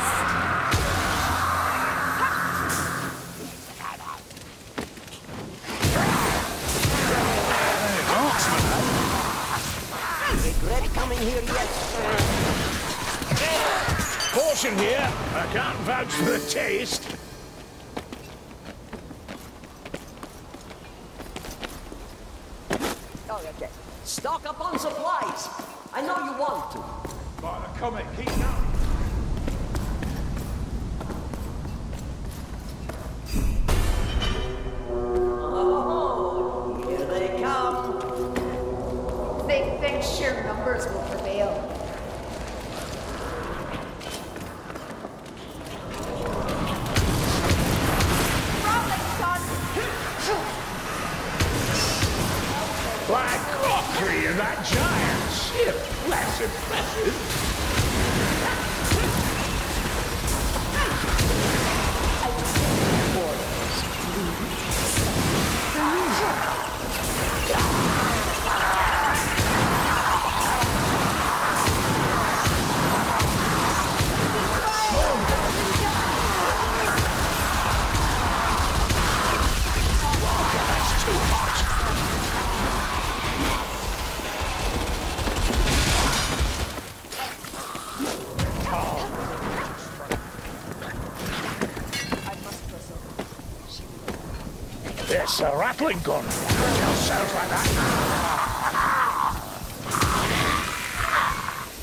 S1: It's a ratling gun. Like that.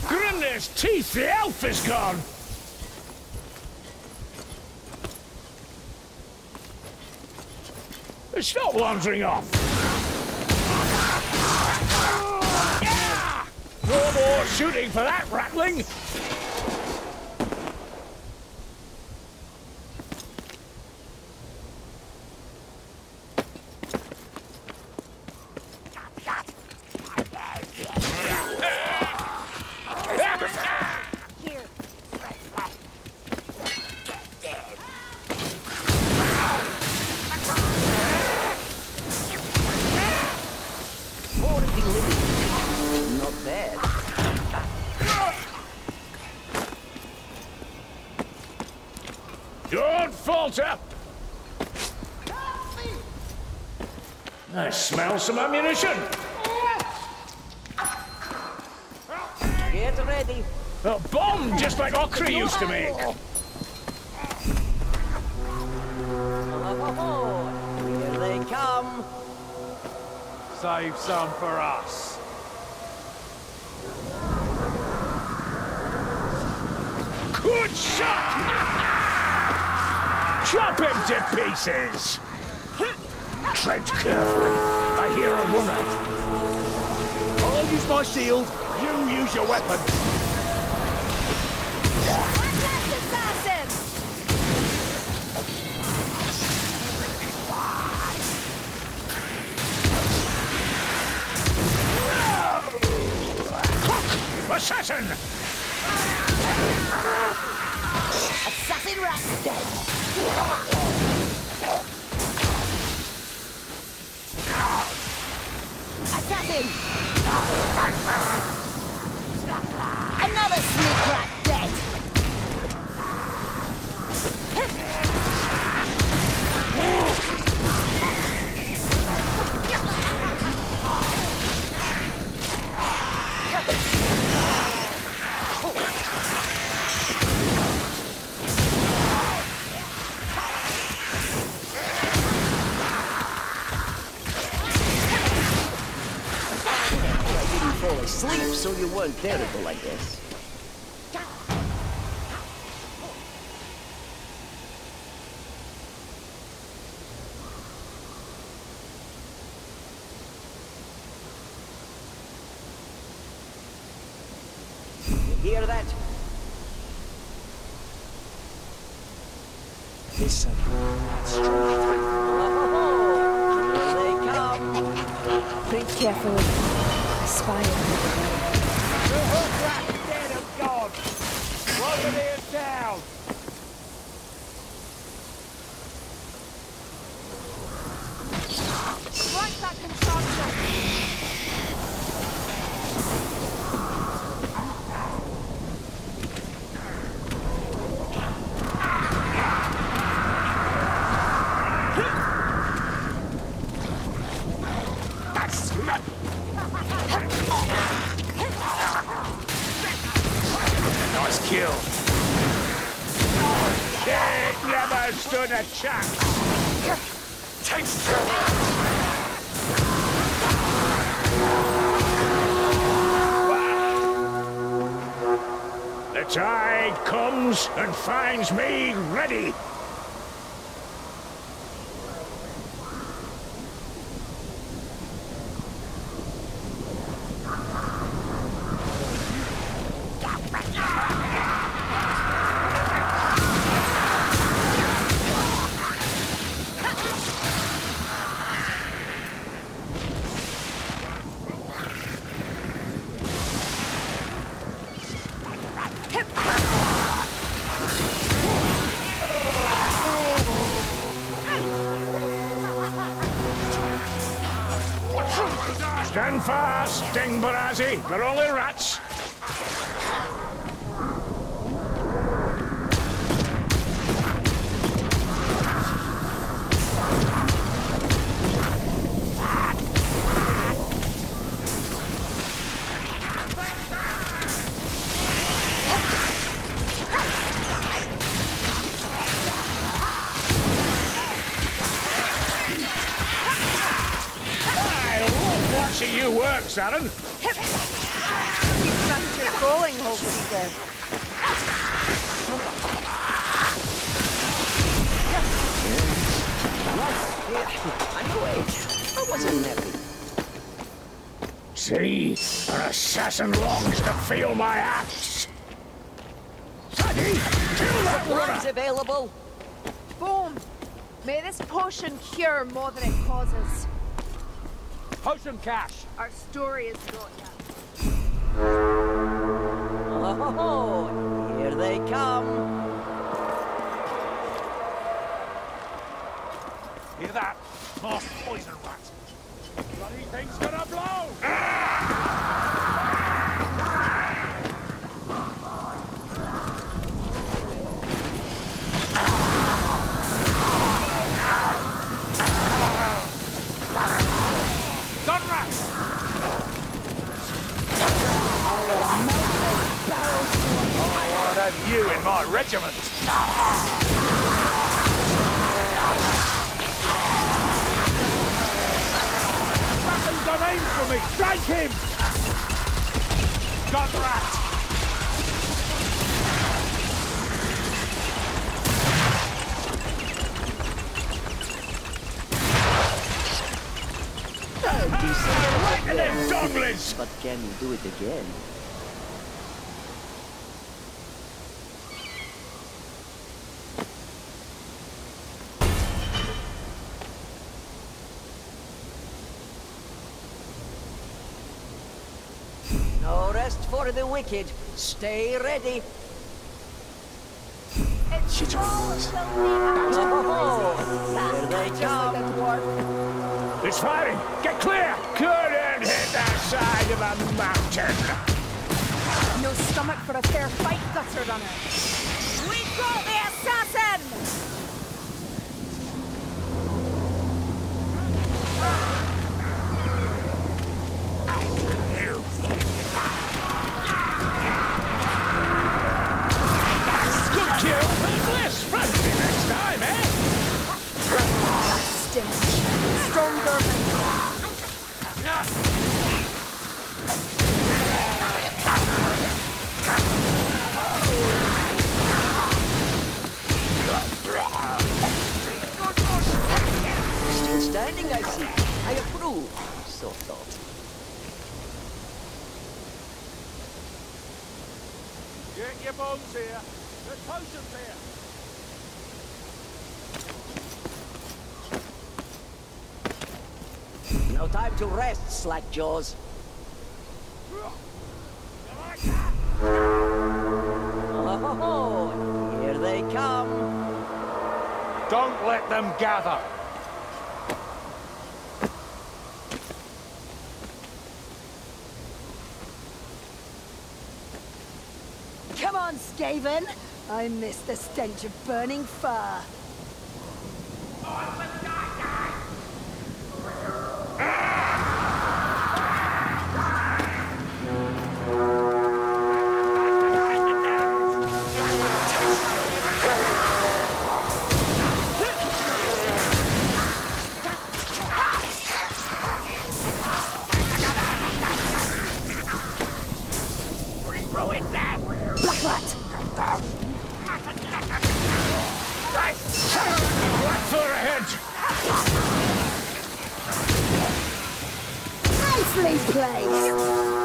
S1: Grungni's teeth, the elf is gone. Stop wandering off. Ah! Yeah! No more shooting for that Ratling. Some ammunition.
S6: Get ready.
S1: A bomb, just like Okri used to make.
S6: Here they come.
S5: Save some for us.
S1: Good shot! Chop him to pieces! Tread carefully.
S5: My shield. You use your weapon.
S3: Weren't terrible, I
S1: comes and finds me ready. Fast, Ding Barazzi. They're only rats.
S2: Cure more than it causes.
S5: Potion cash.
S2: Our story is not yet.
S6: Oh, here they come.
S1: Donglers!
S3: But you do it again? No rest for the wicked. Stay ready.
S2: Oh, it's all
S3: Here they come.
S1: It's firing! Side of a mountain!
S2: No stomach for a fair fight, gutter runner. We got the
S1: time
S3: to rest, slack jaws. Oh, here they come.
S1: Don't let them gather!
S2: Come on, Skaven! I miss the stench of burning fur.
S1: Blackfur ahead!
S2: Nicely played!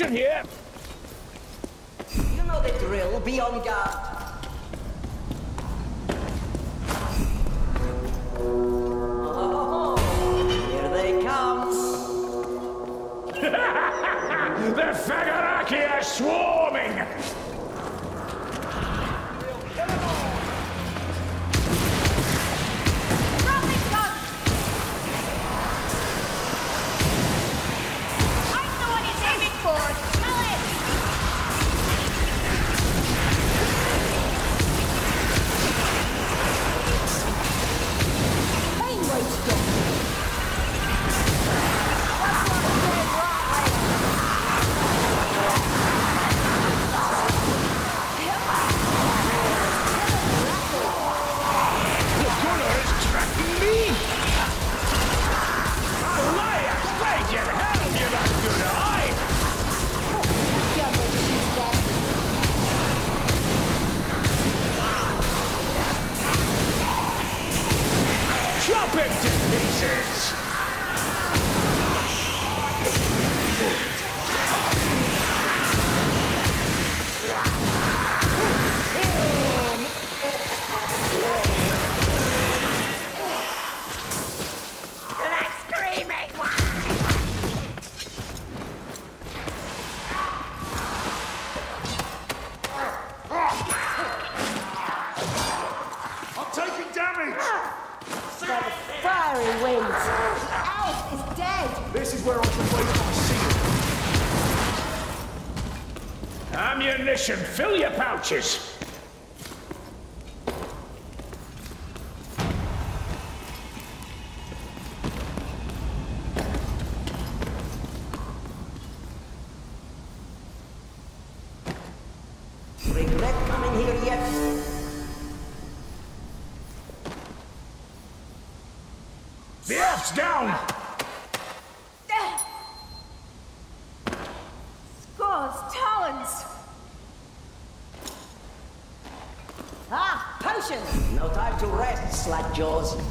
S1: Potion here!
S3: You know the drill. Be on guard.
S1: couches. Jaws.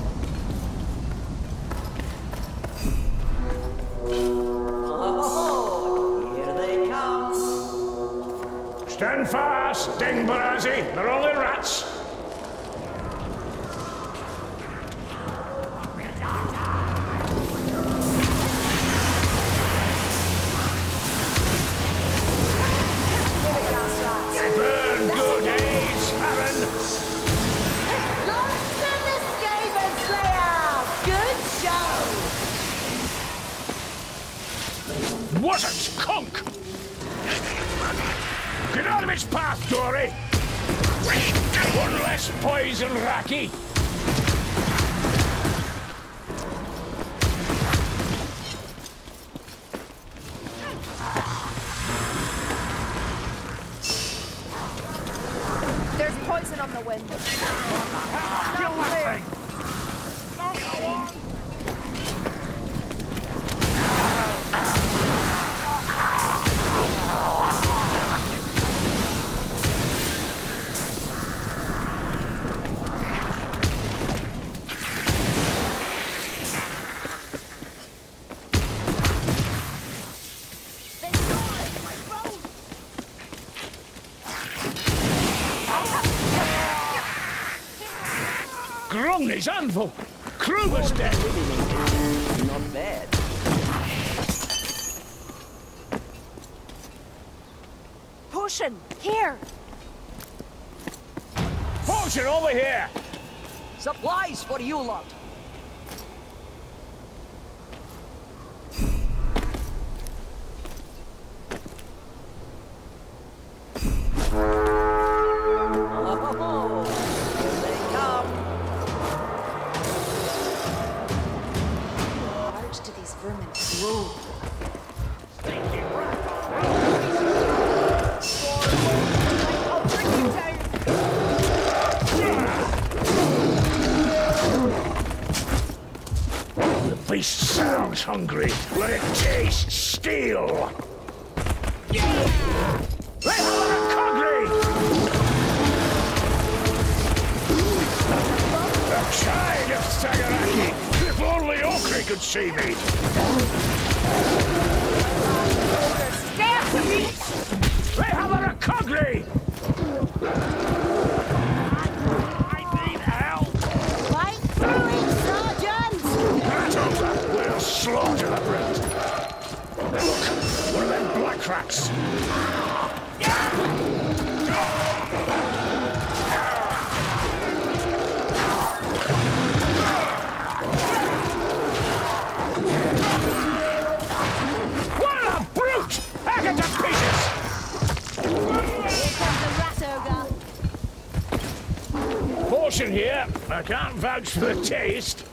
S3: his anvil! Crew was dead!
S1: Not bad.
S2: Potion, here!
S3: Potion, over here!
S1: Supplies for you lot!
S3: I can't vouch for the taste.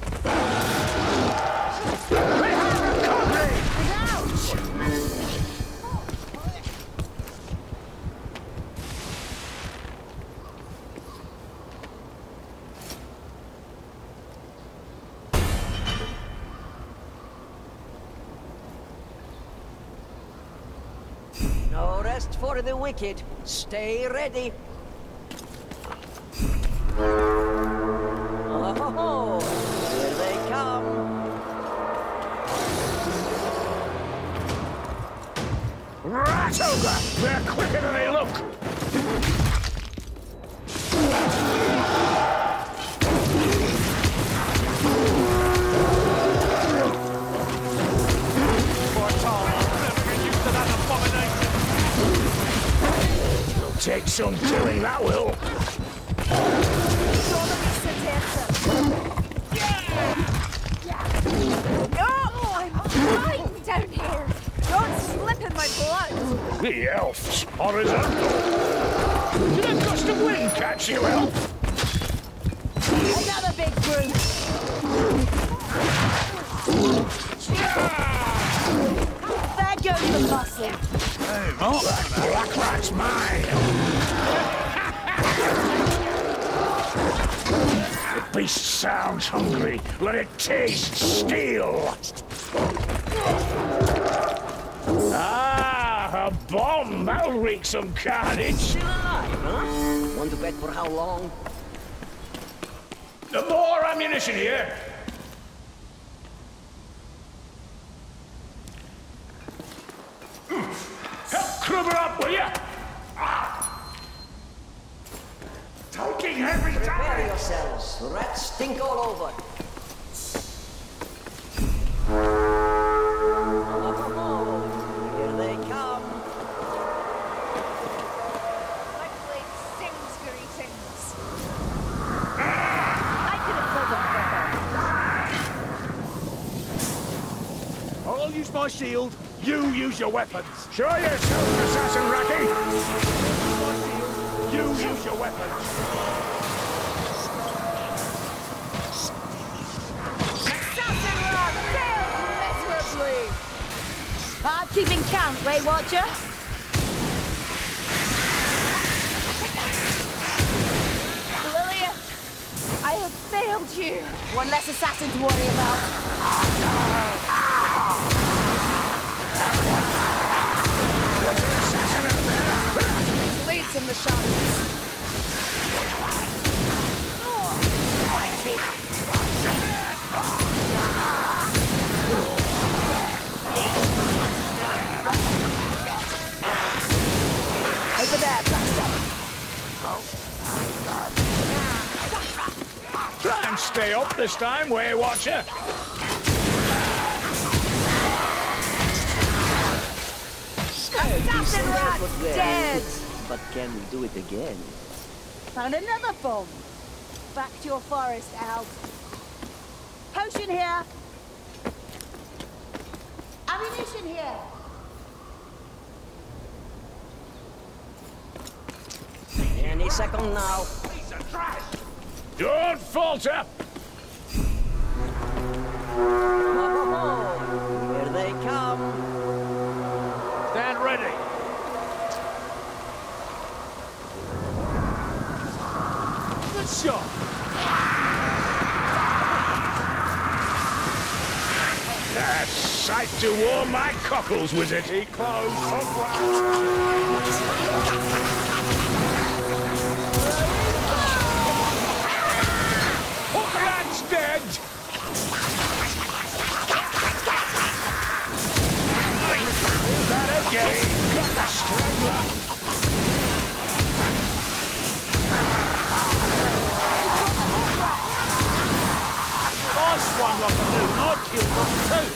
S1: No rest for the wicked. Stay ready.
S3: Some
S1: carnage.
S6: Still alive, huh?
S3: Want to bet for how long?
S1: The more ammunition here.
S2: My
S5: shield. You use your weapons.
S1: Show yourself, Assassin Racky.
S5: You use your weapons.
S4: I'm keeping count, Way Watcher.
S2: Lileath, I have failed you.
S4: One less assassin to worry about.
S2: Leads in the shadows.
S4: Over there, Blaster.
S1: Try and stay up this time, Way Watcher.
S2: Assassin Rock dead.
S3: But can we do it again?
S4: Found another bomb. Back to your forest, Al. Potion here. Ammunition here.
S3: Any second now. Piece of trash!
S1: Don't falter.
S3: Here they come.
S5: Stand ready. Good shot.
S1: A sight to warm my cockles, wizard.
S5: it. He. Hook
S1: rat's dead. That again. Got the strangler.
S5: Like a loon. I killed them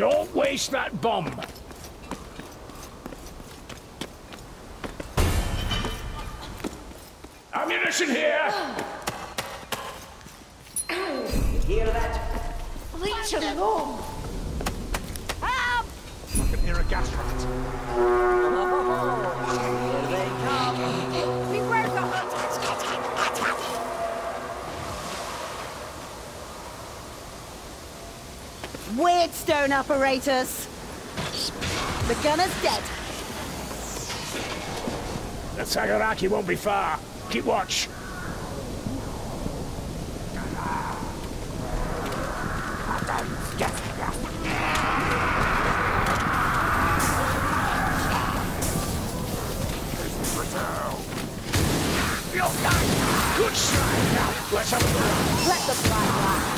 S1: Don't waste that bomb. Ammunition here.
S3: Hear that?
S2: Leech alone. Help!
S5: I can hear a gas rat.
S3: Warpstone
S2: apparatus. The
S4: gunner's dead.
S1: The Sagaraki won't be far. Keep watch. Good shot! Now, let's have a.
S2: Let the
S1: fly fly.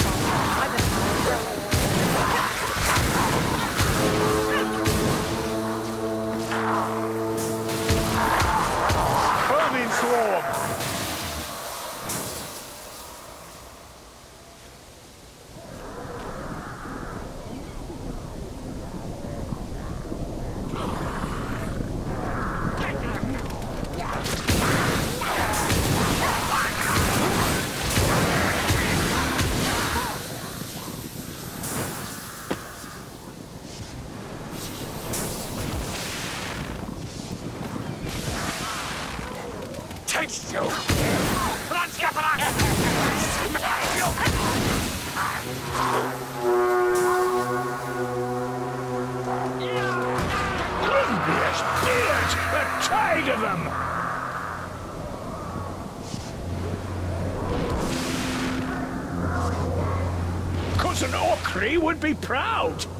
S1: Okri would be proud.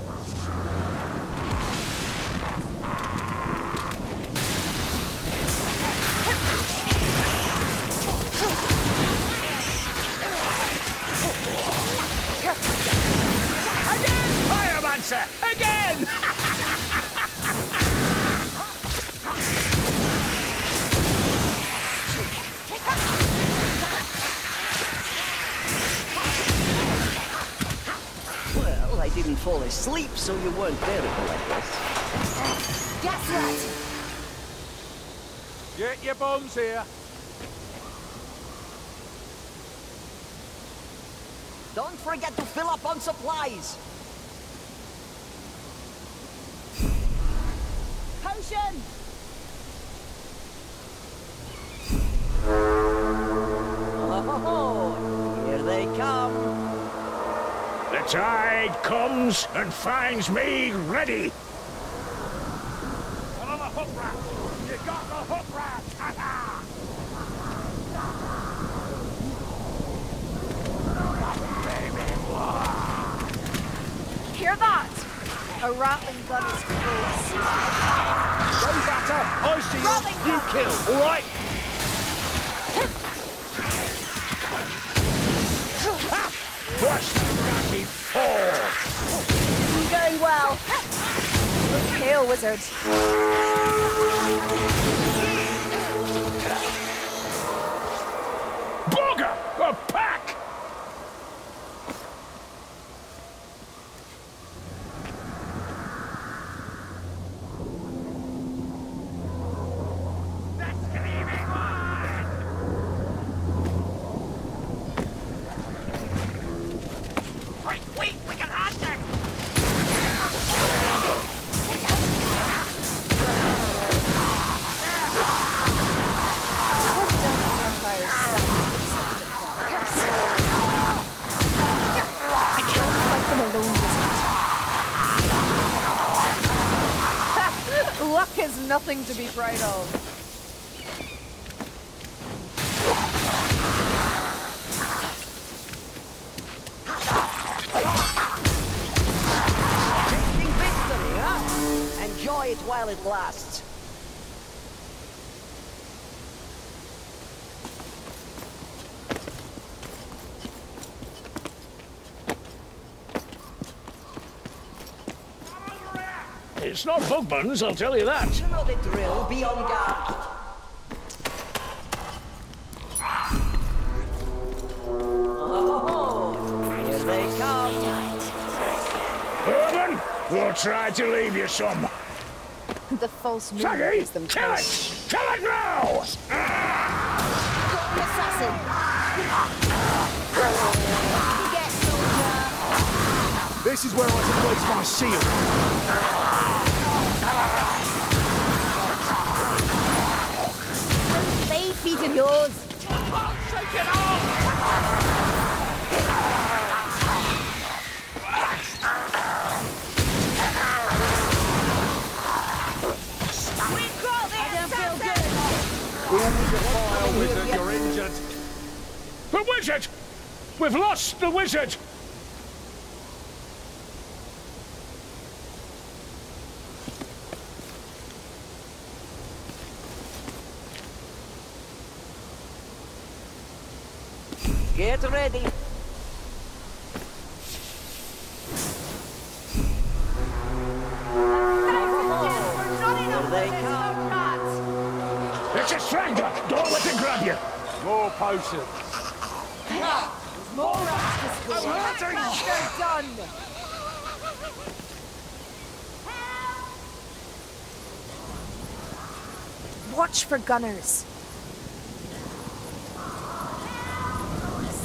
S5: Get here.
S3: Don't forget to fill up on supplies.
S4: Potion!
S3: Oh, here they come.
S1: The tide comes and finds me ready.
S2: Of.
S3: Tasting victory, huh? Enjoy it while it lasts.
S1: It's not Bugman's, I'll tell you that.
S3: You the drill. Be on guard. Oh, here they come.
S1: Urban, we'll try to leave you some.
S2: The false moon
S1: Shaggy,
S2: is them
S1: kill
S2: close.
S1: it! Kill it now!
S2: Got the assassin. You get soldier.
S5: This is where I can place my shield.
S2: They feet of yours.
S5: Fire wizard.
S1: The wizard! We've lost the wizard!
S2: Watch for gunners.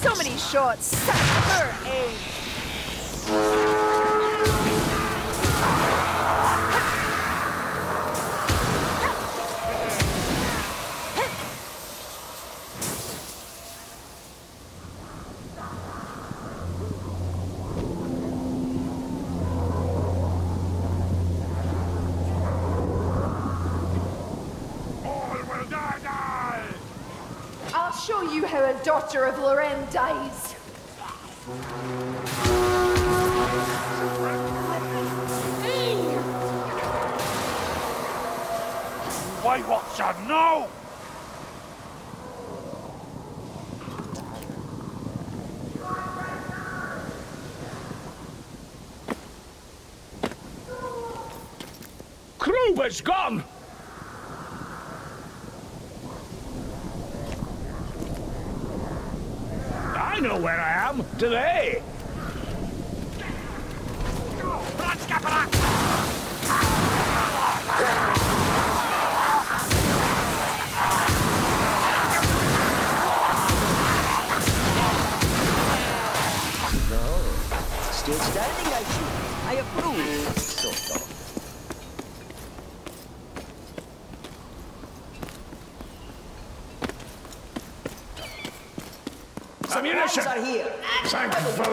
S2: So many shots. Aim. Daughter of Loren dies.
S1: Why, your no? Kruber's gone! I know where I
S3: here.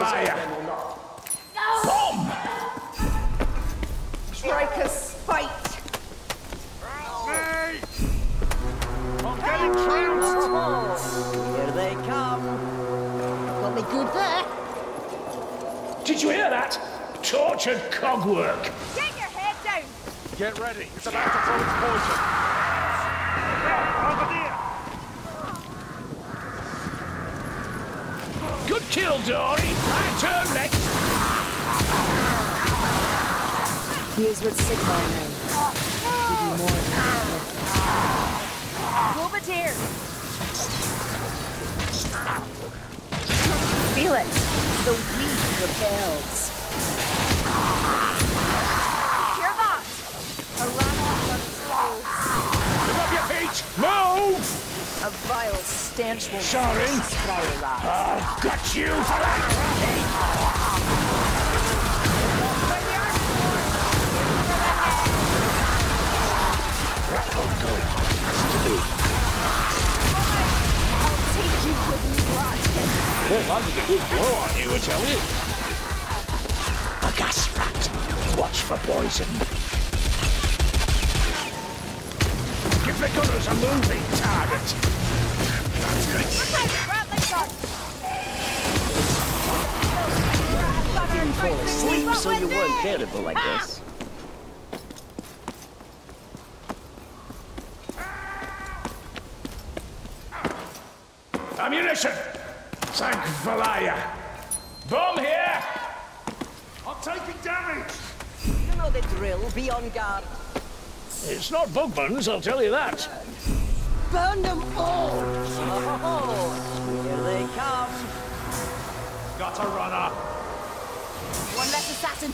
S1: You
S3: weren't terrible, I.
S1: Ammunition! Thank Valaya. Bomb here!
S5: I'm taking damage.
S3: You know the drill. Be on guard.
S1: It's not Bugman's, I'll tell you that.
S4: Burn them all.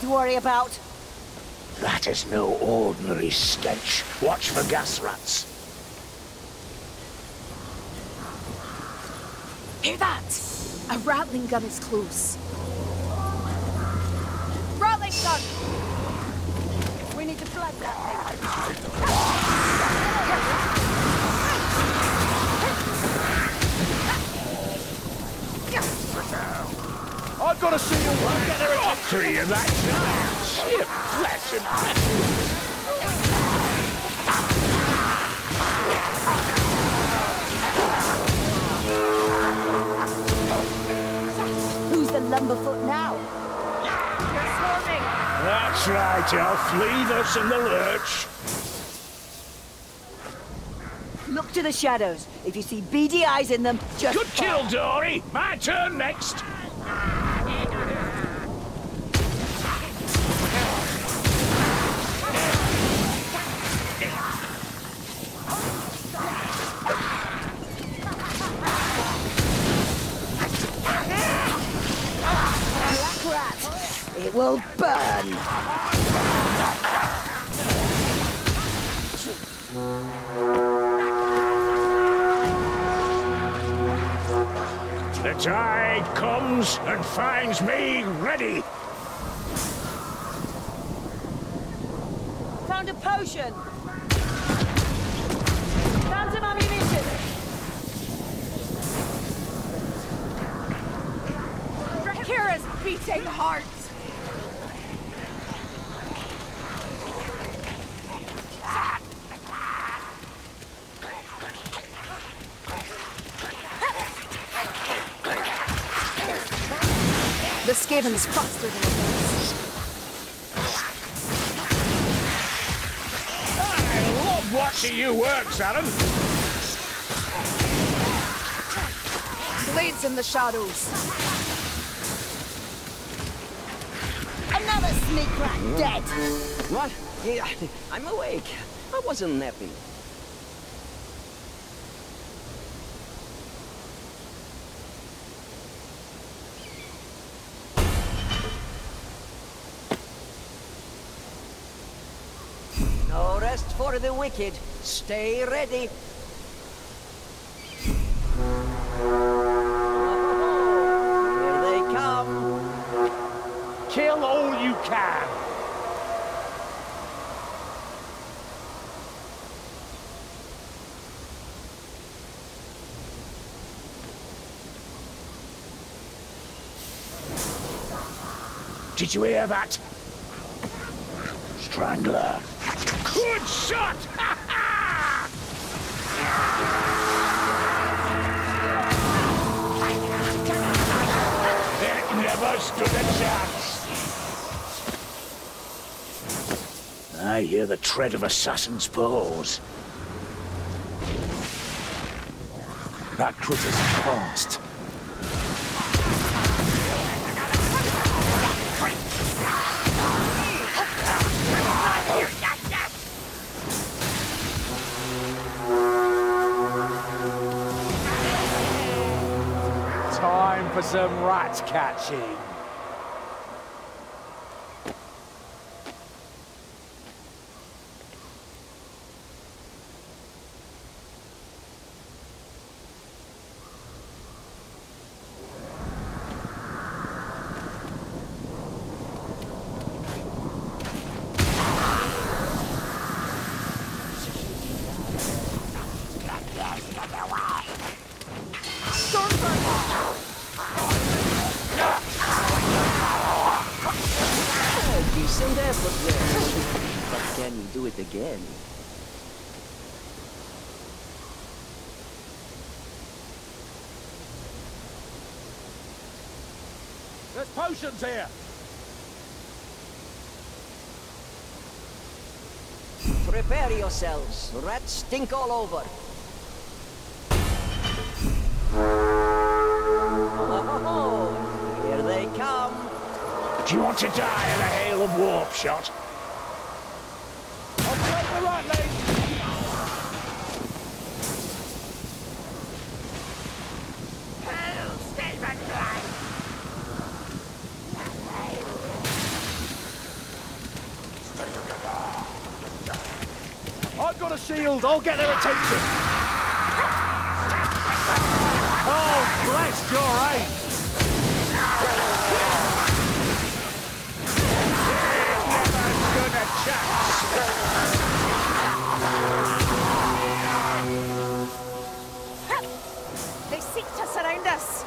S4: To worry about.
S1: That is no ordinary stench. Watch for gas rats.
S2: Hear that? A ratling gun is close. Ratling gun!
S4: We need to flag that thing.
S5: I've got to see you work.
S1: Got three of that. Shit, flesh
S4: Who's the lumberfoot now?
S1: That's right, Elf. Leave us in the lurch.
S4: Look to the shadows. If you see beady eyes in them, just
S1: Good kill, Dory. My turn next.
S4: It will burn.
S1: The tide comes and finds me ready.
S4: Found a potion. Found some ammunition.
S2: Kira's beating heart. The Skaven's faster than it thinks.
S1: I love watching you work, Saren.
S2: Blades in the shadows.
S4: Another sneak rat dead.
S3: What? Yeah, I'm awake. I wasn't napping. No rest the wicked. Stay ready. Here they come.
S5: Kill all you can.
S1: Did you hear that? Strangler. Good shot! it never stood a chance. I hear the tread of assassin's paws. That critter's fast.
S5: Some rat catching.
S3: Oh, decent effort there. But can you do it again?
S5: There's potions here.
S3: Prepare yourselves. Rats stink all over. Oh, here they come.
S1: Do you want to die in a hail of warp shot?
S5: I'll take the ratling. I've got a shield. I'll get their attention. Oh, bless your aim.
S2: They seek to surround us.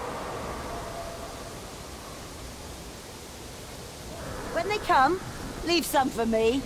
S4: When they come, leave some for me.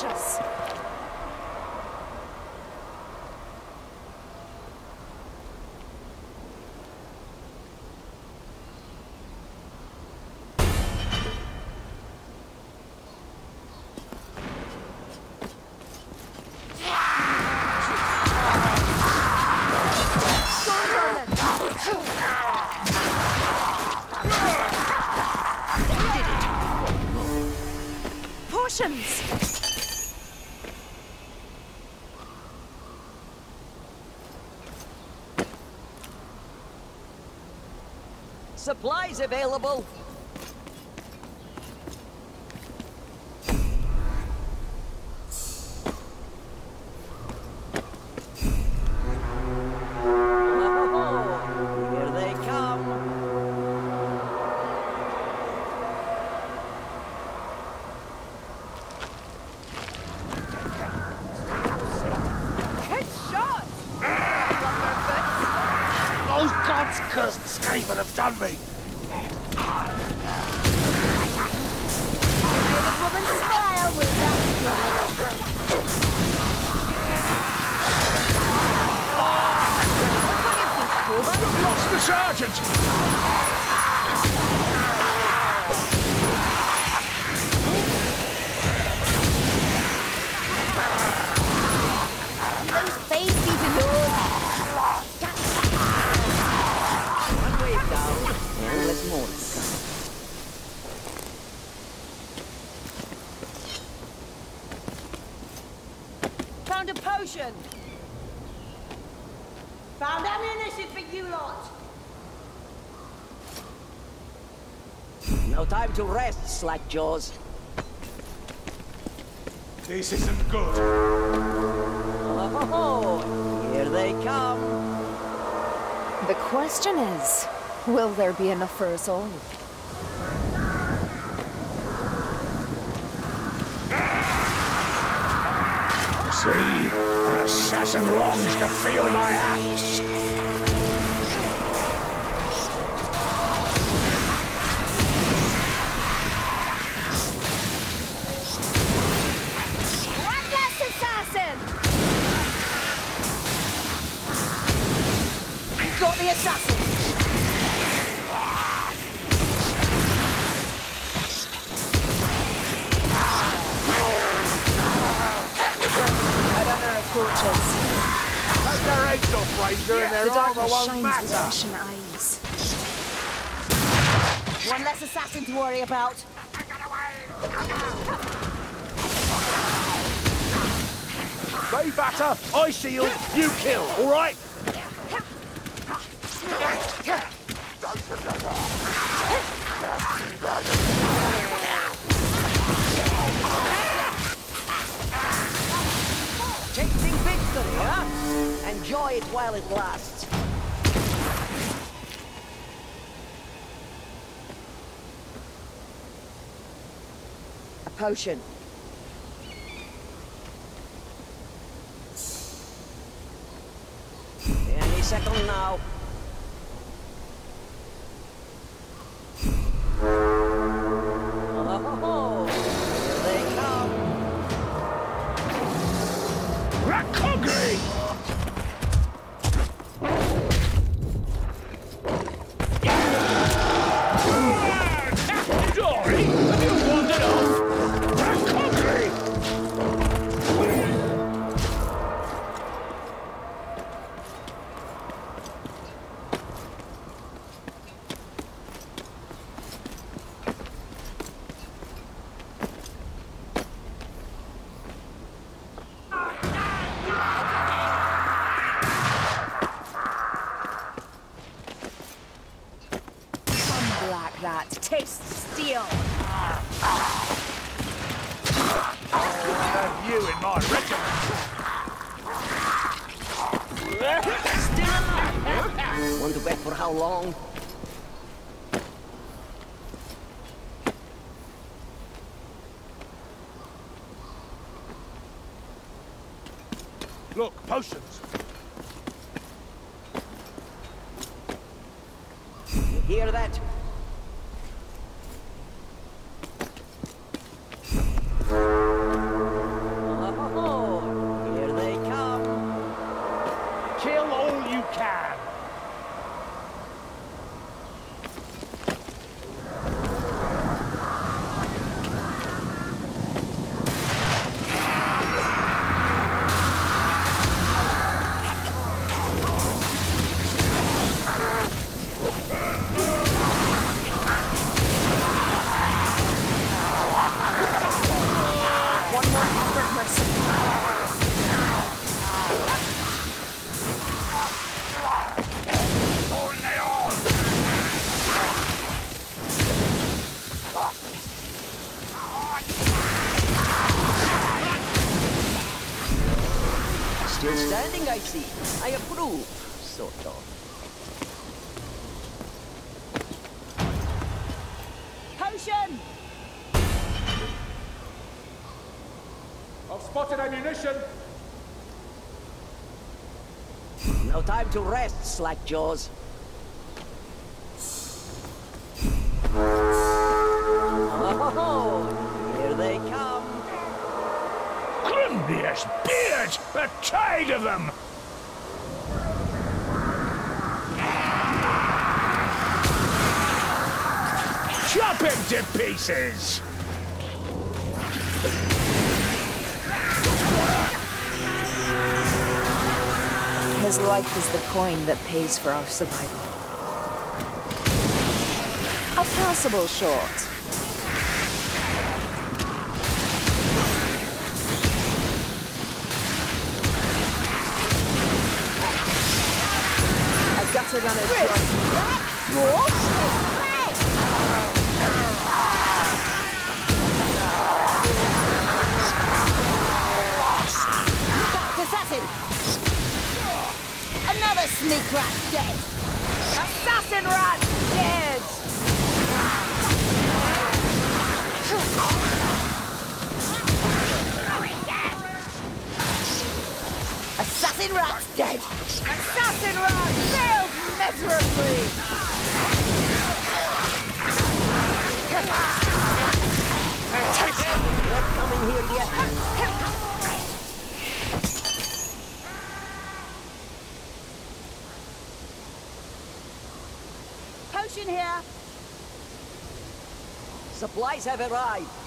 S2: catch us.
S3: supplies available. to rest, Slackjaws.
S5: This isn't good.
S3: Oh, here they come.
S2: The question is, will there be enough for us all?
S5: See, an assassin longs to feel my axe.
S4: about?
S5: Way Watcher, I shield, you kill, all right?
S3: Ocean. Any second now. Time to rest, slackjaws. Oh, here they come.
S1: Grimdius beards! A tide of them! Chop him to pieces!
S2: Life is the coin that pays for our survival. A passable short.
S3: Supplies have arrived.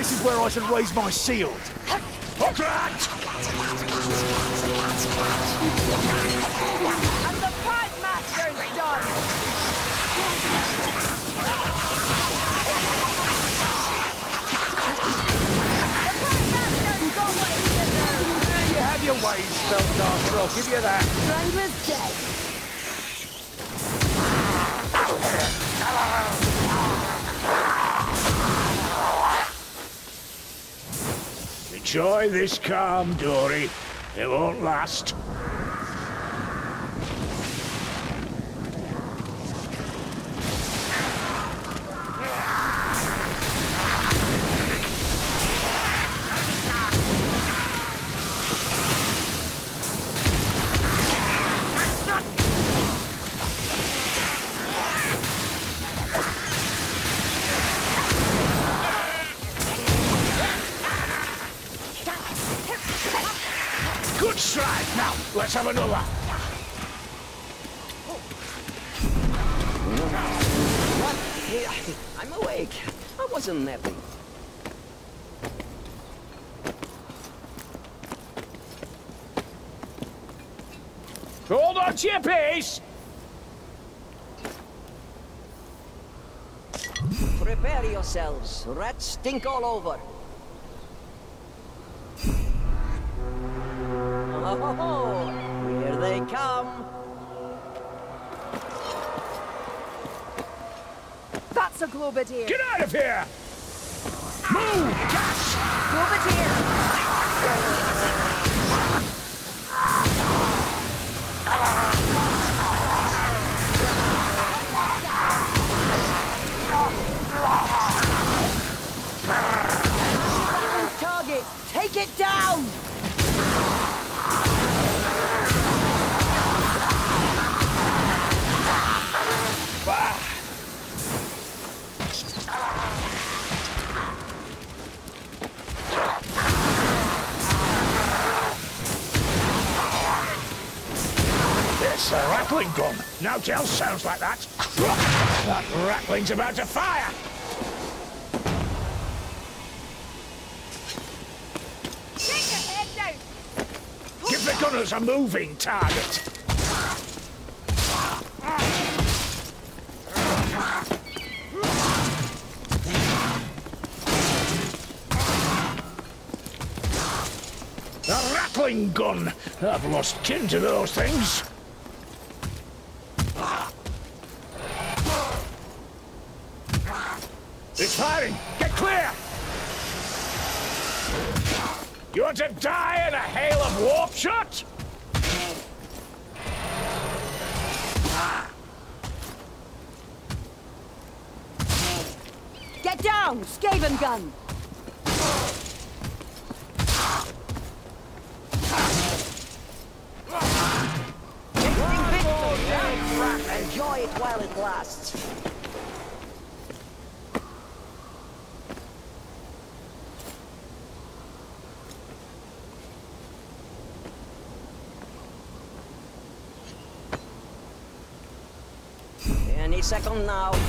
S1: This is where I should raise my shield. Hograt!
S2: And the Pod Master's done!
S1: There You have your ways, Spellcaster, I'll give you that.
S4: Wrangler's dead!
S1: Enjoy this calm, Dory. It won't last.
S3: Yourselves. Rats stink all over. Oh, here they come.
S2: That's a Globadier.
S1: Rattling tell sounds like that. That ratling's about to fire!
S2: Take your head down!
S1: Give the gunners a moving target. A ratling gun. I've lost kin to those things.
S3: Second now.